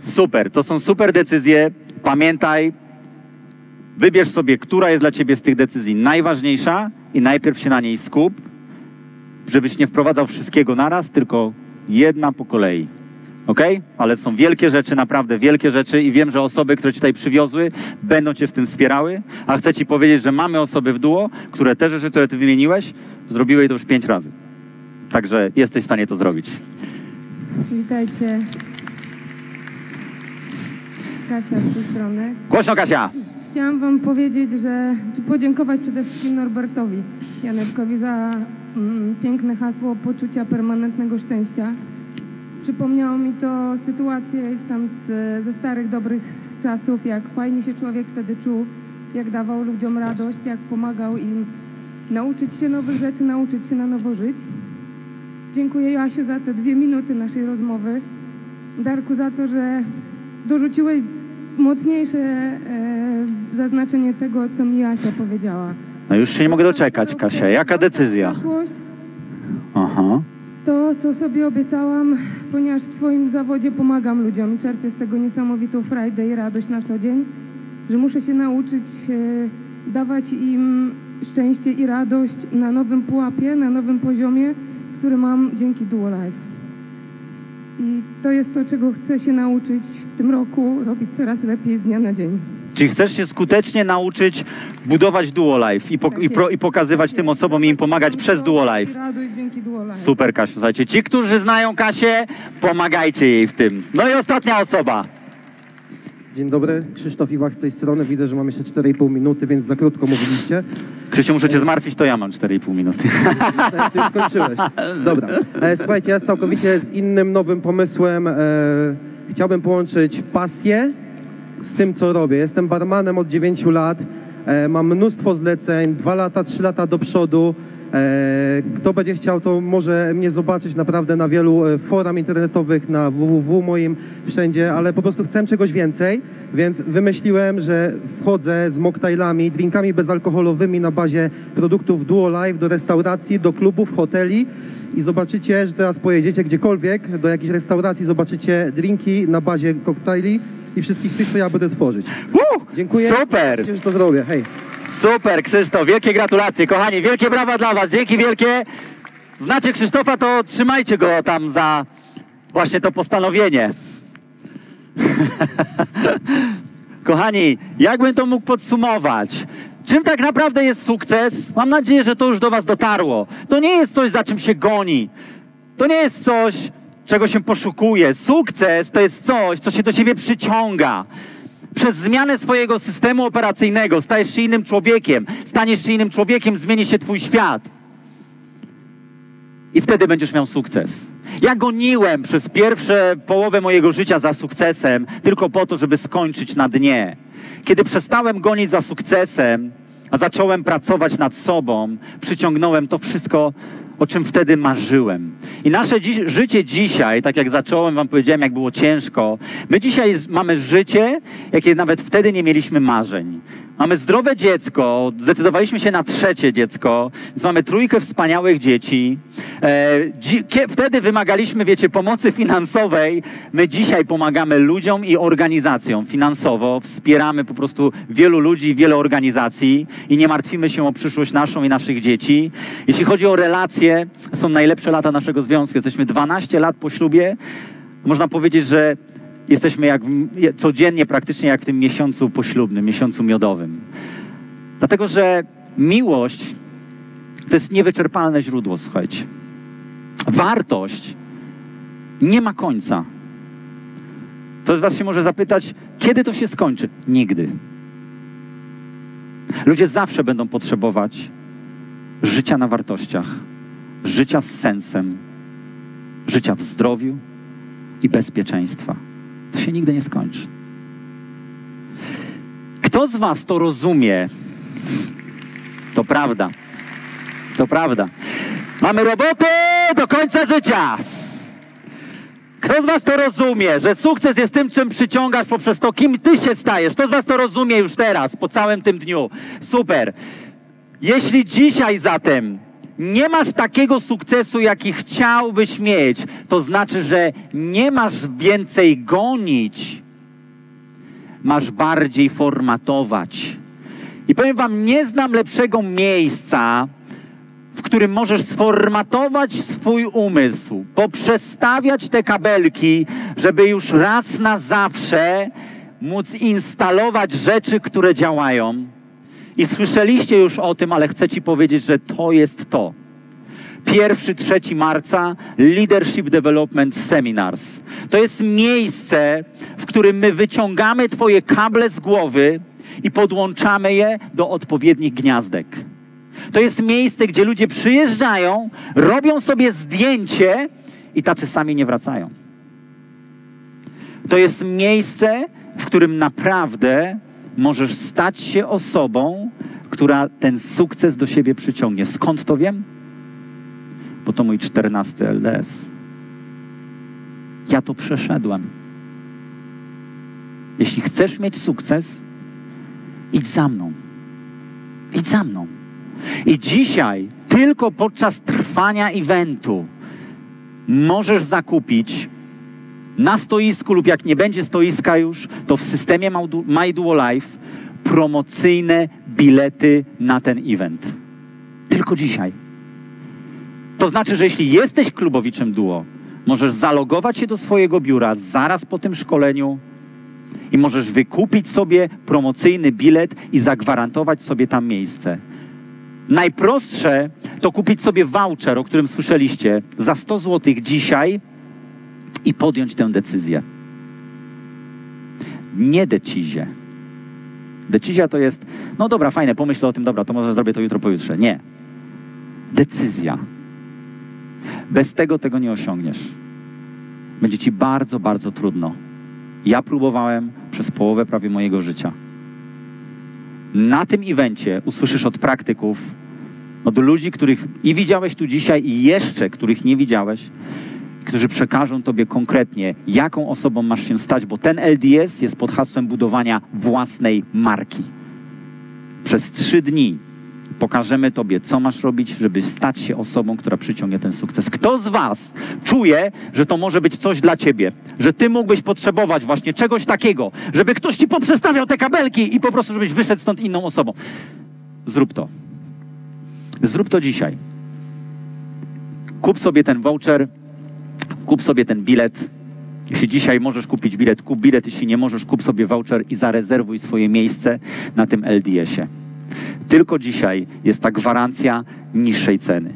super, to są super decyzje. Pamiętaj, wybierz sobie, która jest dla ciebie z tych decyzji najważniejsza i najpierw się na niej skup, żebyś nie wprowadzał wszystkiego naraz, tylko jedna po kolei. Ok? Ale są wielkie rzeczy, naprawdę wielkie rzeczy i wiem, że osoby, które cię tutaj przywiozły, będą cię w tym wspierały, a chcę ci powiedzieć, że mamy osoby w duo, które te rzeczy, które ty wymieniłeś, zrobiły to już pięć razy. Także jesteś w stanie to zrobić. Witajcie. Kasia z tej strony. Głośno, Kasia! Chciałam Wam powiedzieć, że podziękować przede wszystkim Norbertowi Janeczkowi za mm, piękne hasło poczucia permanentnego szczęścia. Przypomniało mi to sytuację tam z, ze starych, dobrych czasów, jak fajnie się człowiek wtedy czuł, jak dawał ludziom radość, jak pomagał im nauczyć się nowych rzeczy, nauczyć się na nowo żyć. Dziękuję Joasiu za te dwie minuty naszej rozmowy. Darku za to, że dorzuciłeś mocniejsze e, zaznaczenie tego, co mi Jasia powiedziała. No już się nie mogę doczekać, Kasia. Jaka decyzja? Przyszłość, Aha. to, co sobie obiecałam, ponieważ w swoim zawodzie pomagam ludziom i czerpię z tego niesamowitą frajdę i radość na co dzień, że muszę się nauczyć e, dawać im szczęście i radość na nowym pułapie, na nowym poziomie, który mam dzięki Duo Life. I to jest to, czego chcę się nauczyć w tym roku, robić coraz lepiej z dnia na dzień. Czyli chcesz się skutecznie nauczyć budować Duo Life i, po, i, pro, i pokazywać tym osobom i im pomagać przez Duo Life. radość dzięki Duo Life. Super, Kasiu. Słuchajcie, ci, którzy znają Kasię, pomagajcie jej w tym. No i ostatnia osoba. Dzień dobry, Krzysztof Iwach z tej strony. Widzę, że mam jeszcze 4,5 minuty, więc za krótko mówiliście. Krzysiu, muszę cię zmartwić, to ja mam 4,5 minuty. Ty już skończyłeś. Dobra. E, słuchajcie, ja całkowicie z innym, nowym pomysłem e, chciałbym połączyć pasję z tym, co robię. Jestem barmanem od 9 lat, e, mam mnóstwo zleceń, 2 lata, 3 lata do przodu. E, kto będzie chciał, to może mnie zobaczyć naprawdę na wielu e, forach internetowych, na www moim, wszędzie, ale po prostu chcę czegoś więcej, więc wymyśliłem, że wchodzę z moktajlami, drinkami bezalkoholowymi na bazie produktów Duo Life do restauracji, do klubów, hoteli i zobaczycie, że teraz pojedziecie gdziekolwiek, do jakiejś restauracji, zobaczycie drinki na bazie koktajli i wszystkich tych, co ja będę tworzyć. Woo! Dziękuję. Super! Myślę, że to zrobię. Hej. Super, Krzysztof, wielkie gratulacje, kochani, wielkie brawa dla was, dzięki wielkie. Znacie Krzysztofa, to trzymajcie go tam za właśnie to postanowienie. kochani, jakbym to mógł podsumować? Czym tak naprawdę jest sukces? Mam nadzieję, że to już do was dotarło. To nie jest coś, za czym się goni. To nie jest coś, czego się poszukuje. Sukces to jest coś, co się do siebie przyciąga. Przez zmianę swojego systemu operacyjnego stajesz się innym człowiekiem. Staniesz się innym człowiekiem, zmieni się twój świat. I wtedy będziesz miał sukces. Ja goniłem przez pierwsze połowę mojego życia za sukcesem, tylko po to, żeby skończyć na dnie. Kiedy przestałem gonić za sukcesem, a zacząłem pracować nad sobą, przyciągnąłem to wszystko, o czym wtedy marzyłem. I nasze dziś, życie dzisiaj, tak jak zacząłem, wam powiedziałem, jak było ciężko, my dzisiaj mamy życie, jakie nawet wtedy nie mieliśmy marzeń. Mamy zdrowe dziecko, zdecydowaliśmy się na trzecie dziecko, więc mamy trójkę wspaniałych dzieci. E, wtedy wymagaliśmy, wiecie, pomocy finansowej. My dzisiaj pomagamy ludziom i organizacjom finansowo, wspieramy po prostu wielu ludzi, wiele organizacji i nie martwimy się o przyszłość naszą i naszych dzieci. Jeśli chodzi o relacje, są najlepsze lata naszego związku. Jesteśmy 12 lat po ślubie. Można powiedzieć, że jesteśmy jak codziennie praktycznie jak w tym miesiącu poślubnym, miesiącu miodowym. Dlatego, że miłość to jest niewyczerpalne źródło, słuchajcie. Wartość nie ma końca. Ktoś z Was się może zapytać, kiedy to się skończy? Nigdy. Ludzie zawsze będą potrzebować życia na wartościach, życia z sensem, życia w zdrowiu i bezpieczeństwa. To się nigdy nie skończy. Kto z Was to rozumie? To prawda. To prawda. Mamy robotę do końca życia. Kto z Was to rozumie, że sukces jest tym, czym przyciągasz poprzez to, kim Ty się stajesz? Kto z Was to rozumie już teraz, po całym tym dniu? Super. Jeśli dzisiaj zatem nie masz takiego sukcesu, jaki chciałbyś mieć, to znaczy, że nie masz więcej gonić, masz bardziej formatować. I powiem Wam, nie znam lepszego miejsca, w którym możesz sformatować swój umysł, poprzestawiać te kabelki, żeby już raz na zawsze móc instalować rzeczy, które działają. I słyszeliście już o tym, ale chcę Ci powiedzieć, że to jest to. Pierwszy, 3 marca Leadership Development Seminars. To jest miejsce, w którym my wyciągamy Twoje kable z głowy i podłączamy je do odpowiednich gniazdek. To jest miejsce, gdzie ludzie przyjeżdżają, robią sobie zdjęcie i tacy sami nie wracają. To jest miejsce, w którym naprawdę możesz stać się osobą, która ten sukces do siebie przyciągnie. Skąd to wiem? Bo to mój czternasty LDS. Ja to przeszedłem. Jeśli chcesz mieć sukces, idź za mną. Idź za mną. I dzisiaj, tylko podczas trwania eventu, możesz zakupić na stoisku lub jak nie będzie stoiska już, to w systemie My Duo Life promocyjne bilety na ten event. Tylko dzisiaj. To znaczy, że jeśli jesteś klubowiczem duo, możesz zalogować się do swojego biura zaraz po tym szkoleniu i możesz wykupić sobie promocyjny bilet i zagwarantować sobie tam miejsce. Najprostsze to kupić sobie voucher, o którym słyszeliście, za 100 zł dzisiaj i podjąć tę decyzję. Nie decyzję. Decyzja to jest, no dobra, fajne, pomyślę o tym, dobra, to może zrobię to jutro, pojutrze. Nie. Decyzja. Bez tego tego nie osiągniesz. Będzie ci bardzo, bardzo trudno. Ja próbowałem przez połowę prawie mojego życia. Na tym evencie usłyszysz od praktyków, od ludzi, których i widziałeś tu dzisiaj, i jeszcze których nie widziałeś, którzy przekażą Tobie konkretnie, jaką osobą masz się stać, bo ten LDS jest pod hasłem budowania własnej marki. Przez trzy dni pokażemy Tobie, co masz robić, żeby stać się osobą, która przyciągnie ten sukces. Kto z Was czuje, że to może być coś dla Ciebie? Że Ty mógłbyś potrzebować właśnie czegoś takiego, żeby ktoś Ci poprzestawiał te kabelki i po prostu, żebyś wyszedł stąd inną osobą. Zrób to. Zrób to dzisiaj. Kup sobie ten voucher, kup sobie ten bilet. Jeśli dzisiaj możesz kupić bilet, kup bilet. Jeśli nie możesz, kup sobie voucher i zarezerwuj swoje miejsce na tym LDS-ie. Tylko dzisiaj jest ta gwarancja niższej ceny.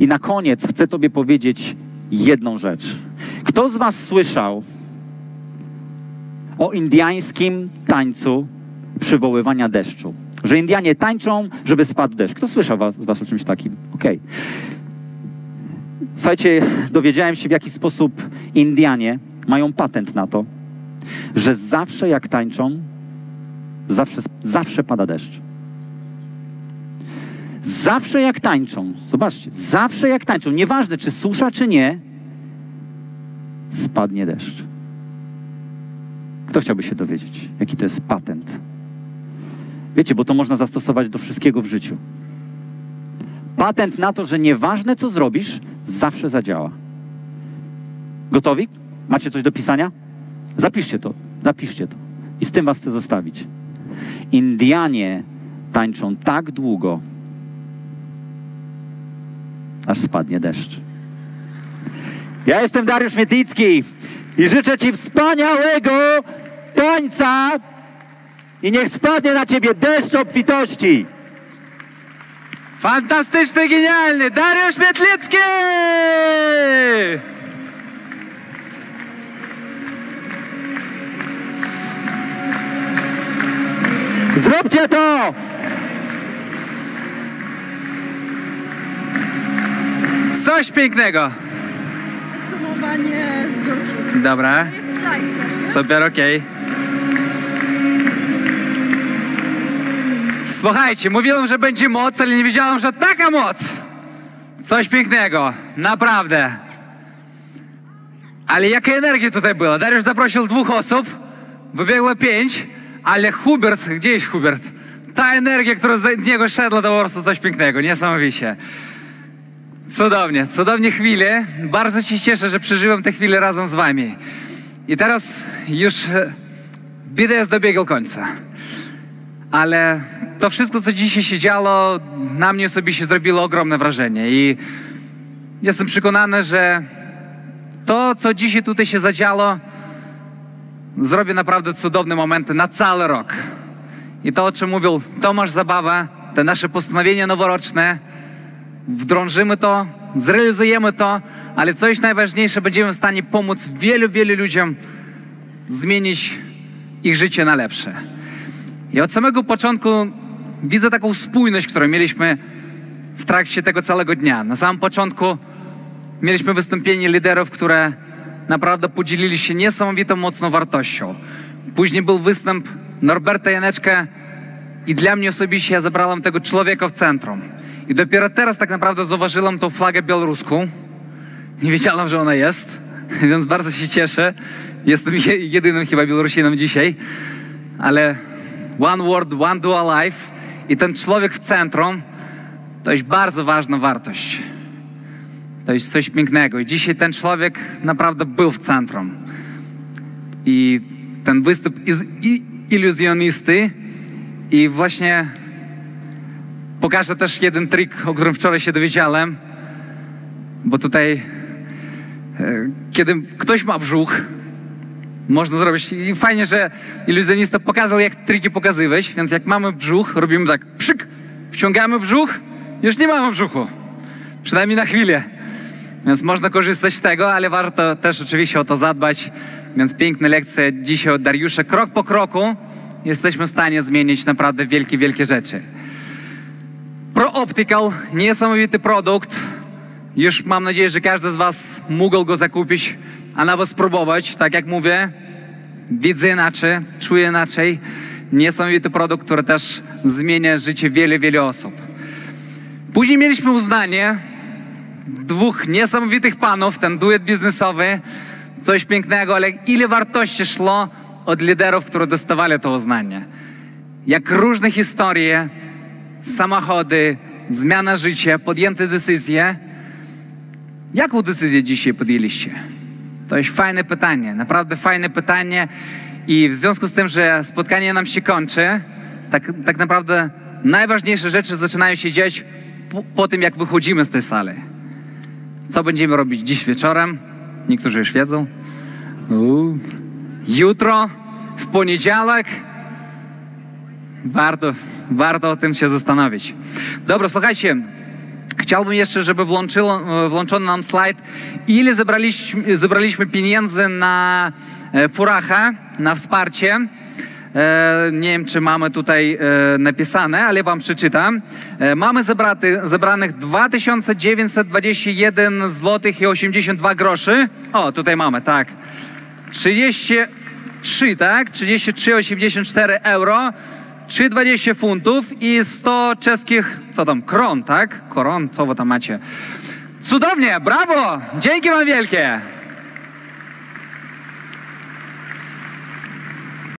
I na koniec chcę Tobie powiedzieć jedną rzecz. Kto z Was słyszał o indiańskim tańcu przywoływania deszczu? Że Indianie tańczą, żeby spadł deszcz. Kto słyszał was, z Was o czymś takim? Okej. Okay. Słuchajcie, dowiedziałem się, w jaki sposób Indianie mają patent na to, że zawsze jak tańczą, zawsze, zawsze pada deszcz. Zawsze jak tańczą, zobaczcie, zawsze jak tańczą, nieważne czy susza, czy nie, spadnie deszcz. Kto chciałby się dowiedzieć, jaki to jest patent? Wiecie, bo to można zastosować do wszystkiego w życiu. Patent na to, że nieważne co zrobisz, zawsze zadziała. Gotowi? Macie coś do pisania? Zapiszcie to, zapiszcie to. I z tym was chcę zostawić. Indianie tańczą tak długo, aż spadnie deszcz. Ja jestem Dariusz Mietnicki i życzę Ci wspaniałego tańca i niech spadnie na Ciebie deszcz obfitości. Fantastyczny, genialny Dariusz Mietlicki! Zróbcie to! Coś pięknego. Podsumowanie zbiórki. Dobra, Jest slajd też, super, okej. Słuchajcie, mówiłem, że będzie moc, ale nie wiedziałem, że taka moc. Coś pięknego, naprawdę. Ale jaka energia tutaj była? Dariusz zaprosił dwóch osób, wybiegło pięć, ale Hubert, gdzie jest Hubert? Ta energia, która z niego szedła, to po prostu coś pięknego, niesamowicie. Cudownie, cudownie chwile. Bardzo się cieszę, że przeżyłem te chwile razem z wami. I teraz już e, BDS dobiegł końca. Ale to wszystko, co dzisiaj się działo, na mnie osobiście zrobiło ogromne wrażenie. I jestem przekonany, że to, co dzisiaj tutaj się zadziało, zrobi naprawdę cudowne momenty na cały rok. I to, o czym mówił Tomasz Zabawa, te nasze postanowienia noworoczne, wdrążymy to, zrealizujemy to, ale coś najważniejsze, będziemy w stanie pomóc wielu, wielu ludziom zmienić ich życie na lepsze. I od samego początku widzę taką spójność, którą mieliśmy w trakcie tego całego dnia. Na samym początku mieliśmy wystąpienie liderów, które naprawdę podzielili się niesamowitą mocną wartością. Później był występ Norberta Janeczka i dla mnie osobiście ja zabrałem tego człowieka w centrum. I dopiero teraz tak naprawdę zauważyłem tą flagę białoruską. Nie wiedziałem, że ona jest, więc bardzo się cieszę. Jestem je- jedynym chyba Białorusinem dzisiaj, ale One World, One Dual Life i ten człowiek w centrum to jest bardzo ważna wartość. To jest coś pięknego. I dzisiaj ten człowiek naprawdę był w centrum. I ten występ iluzjonisty i właśnie pokażę też jeden trik, o którym wczoraj się dowiedziałem, bo tutaj e, kiedy ktoś ma brzuch, można zrobić. I fajnie, że iluzjonista pokazał, jak triki pokazywać, więc jak mamy brzuch, robimy tak, przyk, wciągamy brzuch, już nie mamy brzuchu. Przynajmniej na chwilę. Więc można korzystać z tego, ale warto też oczywiście o to zadbać. Więc piękna lekcja dzisiaj od Dariusza. Krok po kroku jesteśmy w stanie zmienić naprawdę wielkie, wielkie rzeczy. ProOptical, niesamowity produkt. Już mam nadzieję, że każdy z Was mógł go zakupić, a nawet spróbować. Tak jak mówię, widzę inaczej, czuję inaczej. Niesamowity produkt, który też zmienia życie wielu, wielu osób. Później mieliśmy uznanie dwóch niesamowitych panów, ten duet biznesowy, coś pięknego, ale ile wartości szło od liderów, którzy dostawali to uznanie. Jak różne historie, samochody, zmiana życia, podjęte decyzje. Jaką decyzję dzisiaj podjęliście? To jest fajne pytanie, naprawdę fajne pytanie i w związku z tym, że spotkanie nam się kończy, tak, tak naprawdę najważniejsze rzeczy zaczynają się dziać po, po tym, jak wychodzimy z tej sali. Co będziemy robić dziś wieczorem? Niektórzy już wiedzą. Uuu. Jutro, w poniedziałek. Warto, warto o tym się zastanowić. Dobra, słuchajcie. Chciałbym jeszcze, żeby włączyło, włączono nam slajd, ile zebraliśmy, zebraliśmy pieniędzy na e, Furacha, na wsparcie. E, nie wiem, czy mamy tutaj e, napisane, ale wam przeczytam. Mamy zebraty, zebranych 2921 zł i 82 groszy. O, tutaj mamy, tak. 33, tak? 33,84 euro. 3,20 funtów i 100 czeskich, co tam, kron, tak? Koron, co wy tam macie? Cudownie, brawo! Dzięki wam wielkie!